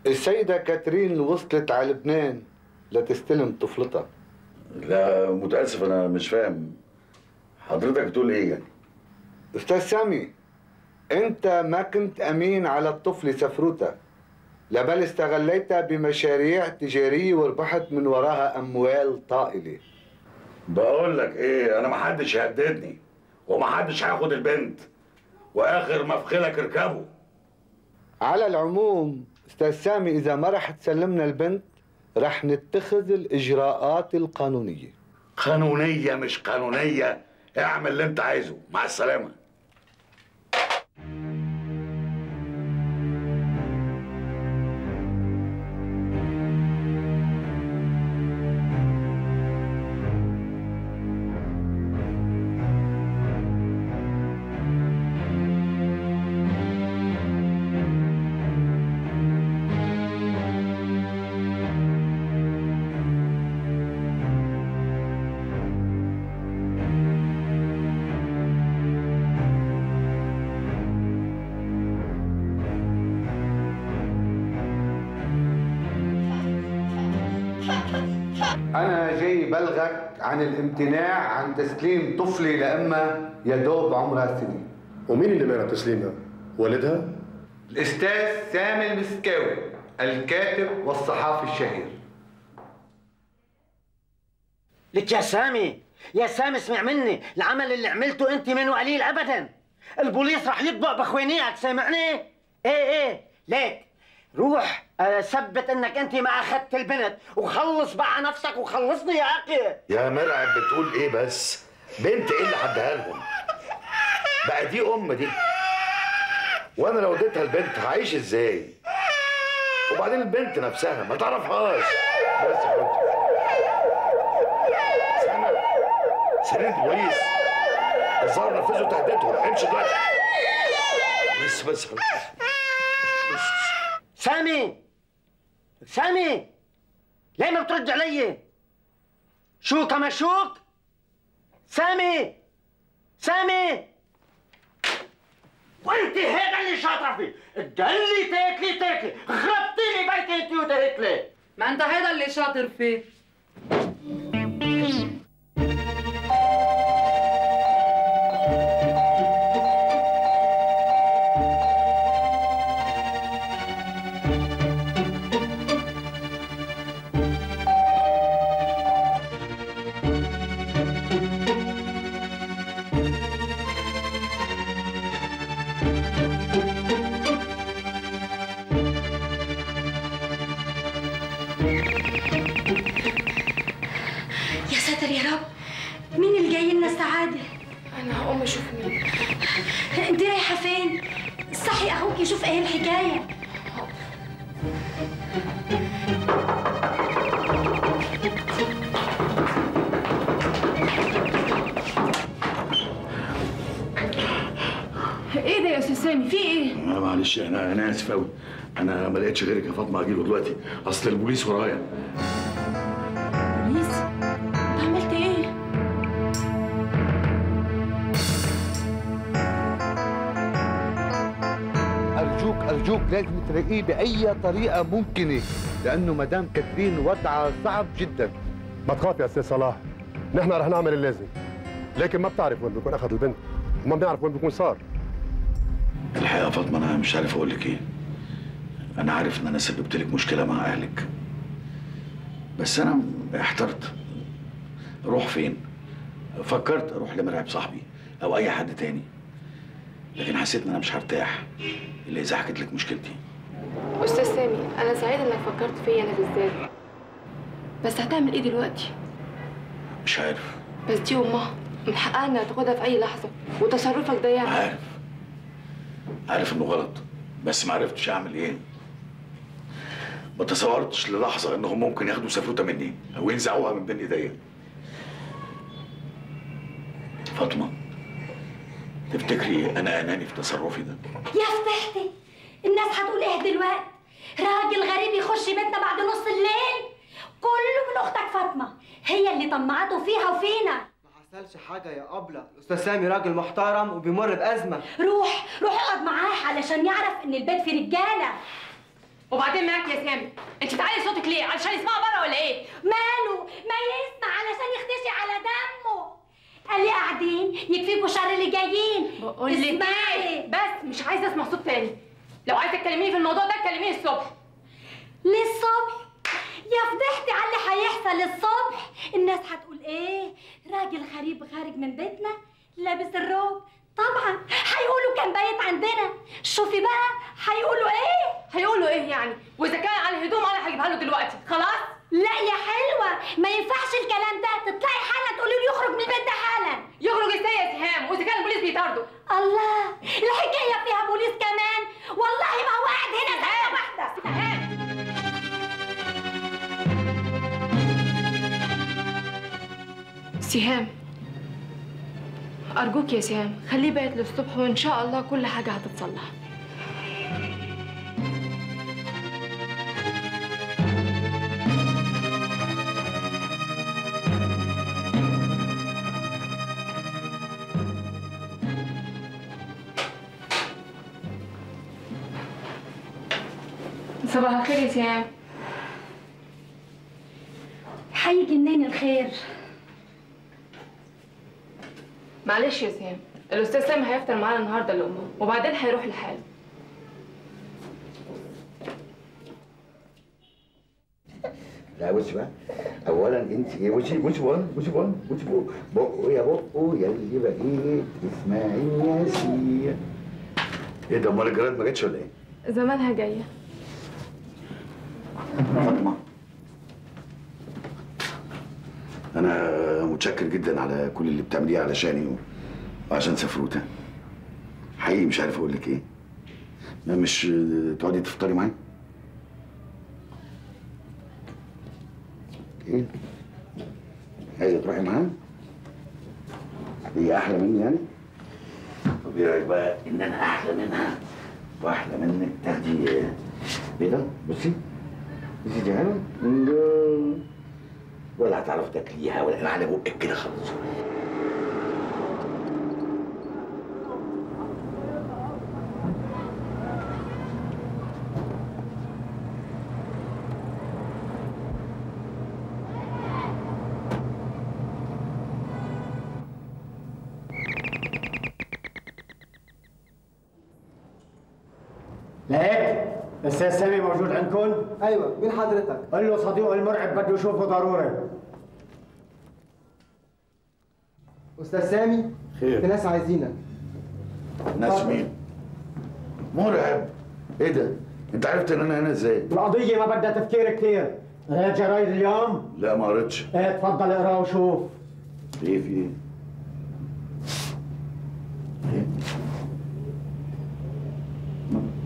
السيدة كاترين اللي وصلت على لبنان لتستلم طفلتها. لا متأسف أنا مش فاهم. حضرتك بتقول إيه يعني؟ أستاذ سامي أنت ما كنت أمين على الطفل سفروتة لا بل استغليتها بمشاريع تجارية وربحت من وراها أموال طائلة. بقول لك إيه أنا ما حدش يهددني وما حدش هياخد البنت وآخر خيلك اركبه. على العموم أستاذ سامي إذا ما رح تسلمنا البنت رح نتخذ الإجراءات القانونية. قانونية مش قانونية اعمل اللي أنت عايزه. مع السلامة. بلغك عن الامتناع عن تسليم طفلي لامها يا دوب عمرها سنه ومين اللي مانع تسليمها؟ والدها؟ الأستاذ سامي المسكاوي الكاتب والصحافي الشهير. لك يا سامي يا سامي اسمع مني العمل اللي عملته أنت منه قليل ابدا. البوليس رح يطبق بأخوانيك سامعني؟ إيه إيه ليك. روح آه، ثبت إنك أنت ما اخذت البنت. وخلص بقى نفسك وخلصني يا أخي. يا مرعب بتقول إيه بس؟ بنت إيه اللي هديها لهم؟ بقى دي أم دي. وأنا لو اديتها البنت هعيش إزاي؟ وبعدين البنت نفسها ما تعرفهاش. بس يا حبيبتي. سنة سرير البوليس الظاهر نفذوا تهديدهم. امشي دلوقتي. بس بس حبيبتي. بس. سامي! سامي! ليه ما بترد علي؟ شو كما شوك؟ سامي! سامي! وانت هيك اللي شاطرة فيه؟ تدلي تاكلي تاكلي خربتي لي بيتي انت وتاكلي. ما انت هذا اللي شاطر فيه. أصل البوليس ورايا. بوليس؟ عملت إيه؟ أرجوك أرجوك لازم تلاقيه بأي طريقة ممكنة لأنه مدام كاترين وضعها صعب جدا. ما تخاف يا أستاذ صلاح. نحن رح نعمل اللازم لكن ما بتعرف وين بيكون أخذ البنت وما بنعرف وين بيكون صار. الحقيقة يا فاطمة أنا مش عارف أقول لك إيه. أنا عارف إن أنا سببت لك مشكلة مع أهلك. بس أنا احترت. أروح فين؟ فكرت أروح لمرعب صاحبي أو أي حد تاني. لكن حسيت إن أنا مش هرتاح. الا اذا حكيت لك مشكلتي؟ أستاذ سامي أنا سعيده إنك فكرت فيا أنا بالذات. بس هتعمل إيه دلوقتي؟ مش عارف. بس دي أمها. من حقها إنها تاخدها في أي لحظة. وتصرفك ده يعني؟ عارف. عارف إنه غلط. بس ما عرفتش أعمل إيه. ما تصورتش للحظة إنهم ممكن ياخدوا سفروته مني أو ينزعوها من بين إيديا. فاطمة تفتكري أنا آناني في تصرفي ده؟ يا فتحتي الناس هتقول إيه دلوقتي؟ راجل غريب يخش بيتنا بعد نص الليل؟ كله من أختك فاطمة هي اللي طمعته فيها وفينا. ما حصلش حاجة يا أبلة. الأستاذ سامي راجل محترم وبيمر بأزمة. روح روح اقعد معاه علشان يعرف إن البيت فيه رجالة. وبعدين معاك يا سامي. انت بتعلي صوتك ليه؟ علشان يسمعوا بره ولا إيه؟ ماله؟ ما يسمع علشان يختشي على دمه. قال لي قاعدين يكفيكوا شر اللي جايين. بقول لك إيه؟ بس مش عايزة اسمع صوت تاني. لو عايزة تكلميني في الموضوع ده كلميني الصبح. للصبح؟ يا فضحتي على اللي هيحصل الصبح. الناس هتقول إيه؟ راجل غريب خارج من بيتنا لابس الروب طبعا. هيقولوا كان بايت عندنا. شوفي بقى هيقولوا إيه؟ هيقولوا إيه يعني؟ وإذا كان على الهدوم أنا هجيبها له دلوقتي. خلاص؟ لا يا حلوة ما ينفعش الكلام ده. تطلعي حالا تقولي له يخرج من البيت ده حالا. يخرج إزاي يا سهام؟ وإذا كان البوليس بيطارده. الله الحكاية فيها بوليس كمان. والله ما هو قاعد هنا ثانية واحدة. سهام. أرجوك يا سهام خليه بايت للصبح وإن شاء الله كل حاجة هتتصلح. صباح الخير يا سهام هيجي منين الخير. معلش يا سهام الأستاذ سامي هيفطر معانا النهاردة لأمه وبعدين هيروح لحاله. لا بص بقى؟ اولا أنت إيه؟ بصي بصي بقى بصي بقى بصي بقى بقه يا بقه يا اللي بقيت إسماعيل ياسين. إيه ده؟ أمال الجراد ما جاتش ولا إيه؟ زمانها جاية. فاطمة. أنا متشكر جدا على كل اللي بتعمليه علشاني وعشان سفروتة. حقيقي مش عارف أقول لك إيه. ما مش تقعدي تفطري معايا؟ إيه؟ عايزة تروحي معاها؟ هي أحلى مني يعني؟ طب إيه رأيك بقى إن أنا أحلى منها؟ وأحلى منك تاخدي إيه ده؟ بصي. بصي دي حلوة. ولا هتعرفي تاكليها ولا أنا على بقك كده خلاص الاستاذ سامي موجود عندكم؟ أيوه مين حضرتك؟ قل له صديقه المرعب بده يشوفه ضروري أستاذ سامي خير. في ناس عايزينك ناس مين؟ مرعب إيه ده؟ أنت عرفت إن أنا هنا إزاي؟ القضية ما بدها تفكير كثير قريت جرايد اليوم؟ لا ما قريتش إيه تفضل اقرأ وشوف إيه في إيه؟ إيه؟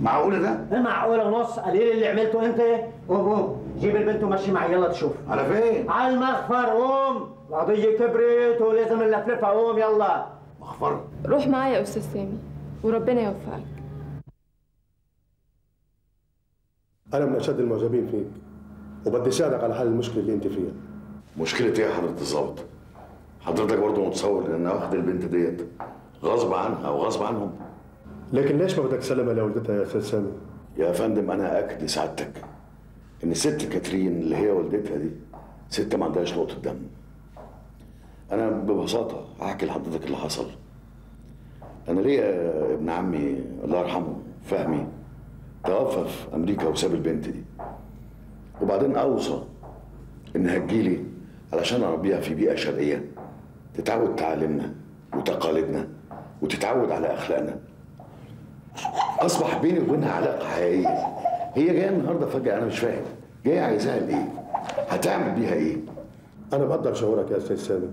معقولة ده؟ إيه معقولة ونص قليل اللي عملته أنت؟ قوم قوم جيب البنت ومشي معي يلا تشوف. على فين؟ على المخفر قوم. القضية كبرت ولازم نلفلفها قوم يلا. مخفر. روح معايا يا أستاذ سامي وربنا يوفقك. أنا من أشد المعجبين فيك وبدي اساعدك على حل المشكلة اللي أنت فيها. مشكلة إيه يا حضرة الظابط؟ حضرتك برضه متصور إن أنا واخد البنت ديت غصب عنها وغصب عنهم؟ لكن ليش ما بدك تسلمها لوالدتها يا أستاذ سامي؟ يا فندم أنا أكد لسعادتك. إن ست كاترين اللي هي والدتها دي ست ما عندهاش نقطة دم. أنا ببساطة هحكي لحضرتك اللي حصل. أنا ليا ابن عمي الله يرحمه فهمي توفى في أمريكا وساب البنت دي. وبعدين أوصى انها تجيلي علشان أربيها في بيئة شرقية تتعود تعاليمنا وتقاليدنا وتتعود على أخلاقنا. أصبح بيني وبينها علاقة حقيقية. هي جاية النهارده فجأة أنا مش فاهم. جاية عايزاها لايه هتعمل بيها إيه؟ أنا بقدر شعورك يا أستاذ سامي.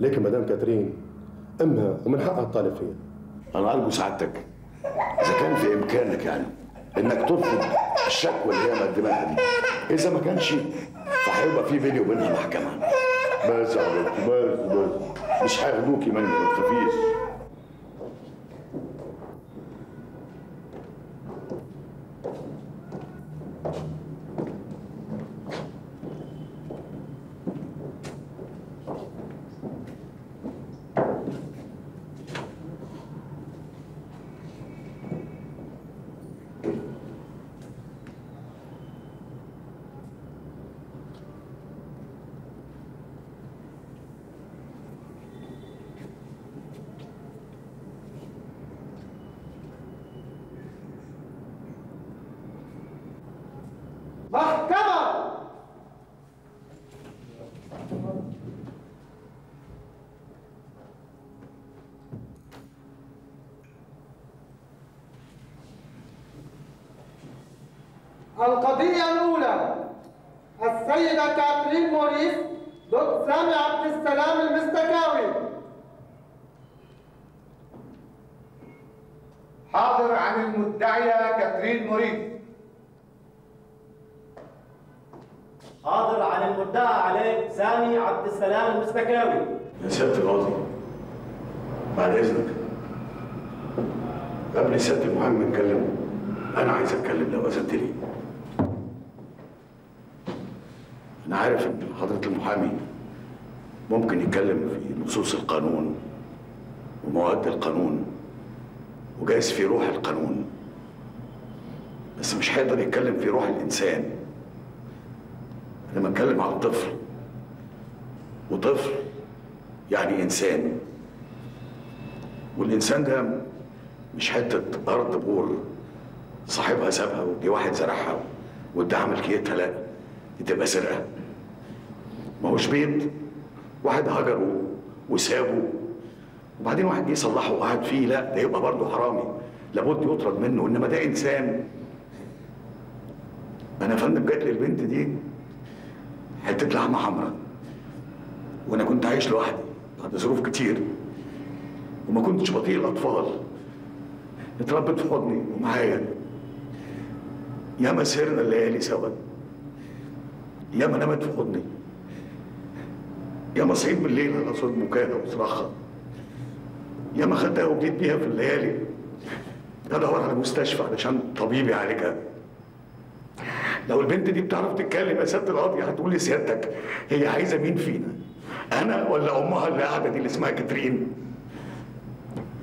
لكن مدام كاترين. امها ومن حقها تطالب فيها أنا أرجو سعادتك. إذا كان في إمكانك يعني إنك ترفض الشكوى اللي هي مقدماها دي إذا ما كانش فهيبقى في بيني وبينها محكمة. بس يا حبيبتي بس بس. مش هياخدوكي مني ما تخافيش. سيادة القاضي بعد إذنك. قبل سيادة المحامي ما يتكلم أنا عايز أتكلم لو أذنت لي. أنا عارف إن حضرة المحامي ممكن يتكلم في نصوص القانون ومواد القانون وجايز في روح القانون. بس مش هيقدر يتكلم في روح الإنسان. أنا بتكلم عن طفل. وطفل يعني إنسان. والإنسان ده مش حتة أرض بور صاحبها سابها ودي واحد زرعها وادعى ملكيتها لا دي تبقى سرقة. ما هوش بيت. واحد هجره وسابه وبعدين واحد جه يصلحه وقعد فيه. لا ده يبقى برضه حرامي. لابد يطرد منه إنما ده إنسان. أنا فندم جات لي البنت دي حتة لحمة حمراء. وأنا كنت عايش لوحدي. بعد ظروف كتير وما كنتش بطيء الأطفال. اتربت في حضني ومعايا. ياما سهرنا الليالي سوا. ياما نامت في حضني. ياما صحيت بالليل على صوت بكاها وصراخها ياما خدتها وجيت بيها في الليالي. ادور على مستشفى علشان طبيب يعالجها لو البنت دي بتعرف تتكلم يا سياده القاضي هتقول لي سيادتك هي عايزة مين فينا؟ أنا ولا أمها اللي قاعدة دي اللي اسمها كاترين؟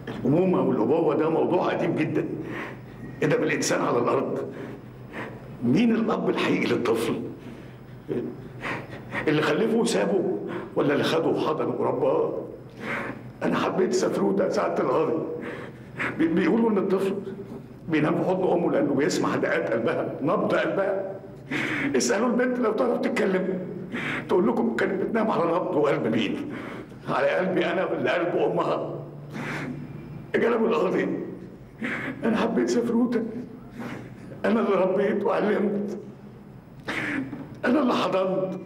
الأمومة والأبوة ده موضوع قديم جدا ادب الانسان على الأرض مين الأب الحقيقي للطفل؟ اللي خلفه وسابه ولا اللي خده وحضنه ورباه؟ أنا حبيت سفروته ساعة القاضي بي- بيقولوا إن الطفل بينام في حضن أمه لأنه بيسمع دقات قلبها نبض قلبها اسألوا البنت لو تعرف تتكلم تقول لكم كانت بتنام على نبض وقلب مين؟ على قلبي أنا ولا قلب أمها؟ جلب القاضي أنا حبيت سفروته أنا اللي ربيت وعلمت. أنا اللي حضنت.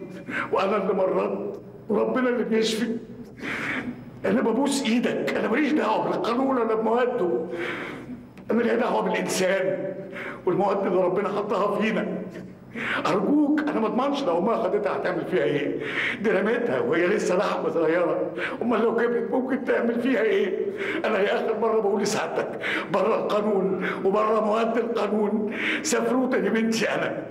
وأنا اللي مرضت. وربنا اللي بيشفي. أنا ببوس إيدك. أنا ماليش دعوة بالقانون ولا بمواده أنا ليا دعوة بالإنسان. والمواد اللي ربنا حطها فينا. أرجوك أنا ما أضمنش لو امها خدتها هتعمل فيها إيه؟ دي رميتها وهي لسه لحمه صغيرة. أمال لو كبرت ممكن تعمل فيها إيه؟ أنا هي اخر مرة بقول لسعادتك بره القانون وبره مواد القانون. سفروتة دي بنتي أنا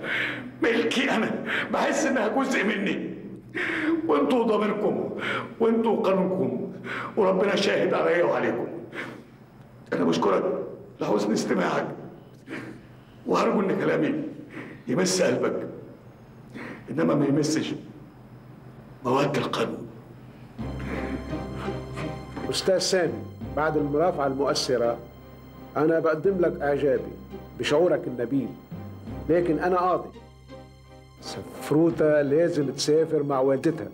ملكي أنا بحس إنها جزء مني. وأنتوا ضميركم وأنتوا قانونكم وربنا شاهد عليا وعليكم. أنا بشكرك لحسن استماعك وارجو إن كلامي يمس قلبك. إنما ما يمسش مواد القانون أستاذ سامي بعد المرافعة المؤثرة أنا بقدم لك إعجابي بشعورك النبيل لكن أنا قاضي سفروتة لازم تسافر مع والدتها.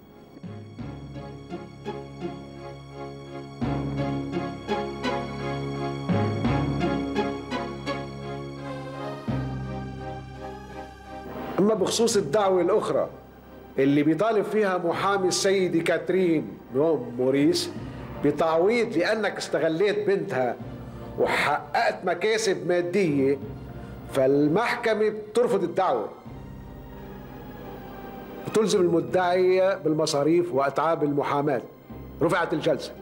أما بخصوص الدعوة الأخرى اللي بيطالب فيها محامي السيدة كاترين نوم موريس بتعويض لأنك استغليت بنتها وحققت مكاسب مادية فالمحكمة بترفض الدعوة. بتلزم المدعية بالمصاريف وأتعاب المحاماة. رفعت الجلسة.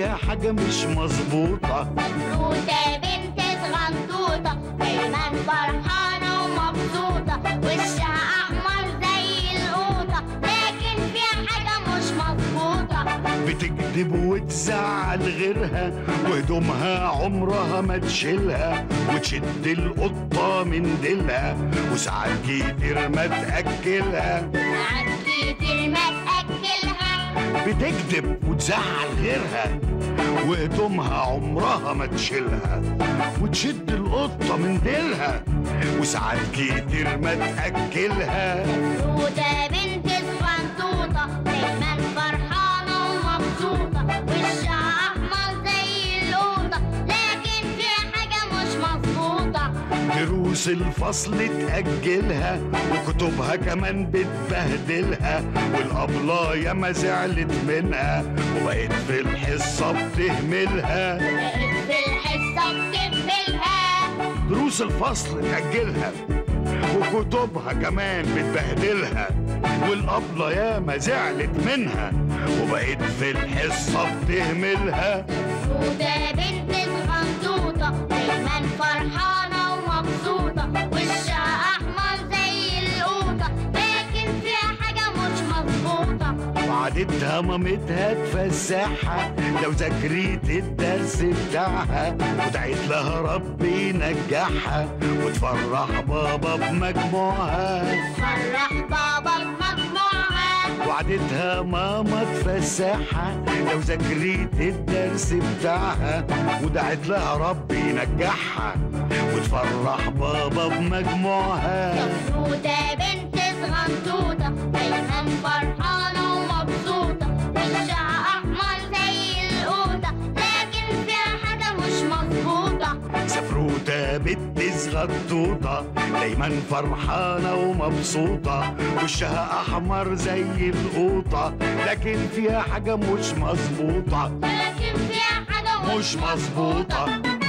فيها حاجة مش مظبوطة. سفروتة بنت صغنطوطة دايما فرحانة ومبسوطة وشها أحمر زي القوطة لكن فيها حاجة مش مظبوطة. بتكذب وتزعل غيرها وهدومها عمرها ما تشيلها وتشد القطة من ديلها وساعات كتير ما تأكلها. ساعات كتير ما تأكلها. بتكذب وتزعل غيرها. وهدومها عمرها ما تشيلها وتشد القطة من ديلها وساعات كتير ما تأكلها. سفروتة بنت صغنطوطة دايما فرحانة ومبسوطة وشها أحمر زي القوطة لكن فيها حاجة مش مظبوطة. دروس الفصل تأجلها وكتبها كمان بتبهدلها والأبلة ياما زعلت منها. وبقت في الحصة بتهملها. في الحصة بتقفلها دروس الفصل تأجلها وكتبها كمان بتبهدلها والأبلة ياما زعلت منها وبقت في الحصة بتهملها سودة وعدتها مامتها تفسحها لو ذاكريت الدرس بتاعها ودعيت لها ربي ينجحها وتفرح بابا بمجموعها. فرح بابا بمجموعها. وعدتها ماما تفسحها لو ذاكريت الدرس بتاعها ودعت لها ربي ينجحها وتفرح بابا بمجموعها. سودة بنت صغنطوطة دايما فرحانة. صغنطوطة دايما فرحانة ومبسوطة وشها أحمر زي القوطة لكن فيها حاجة مش مظبوطة. لكن فيها حاجة مش مظبوطة.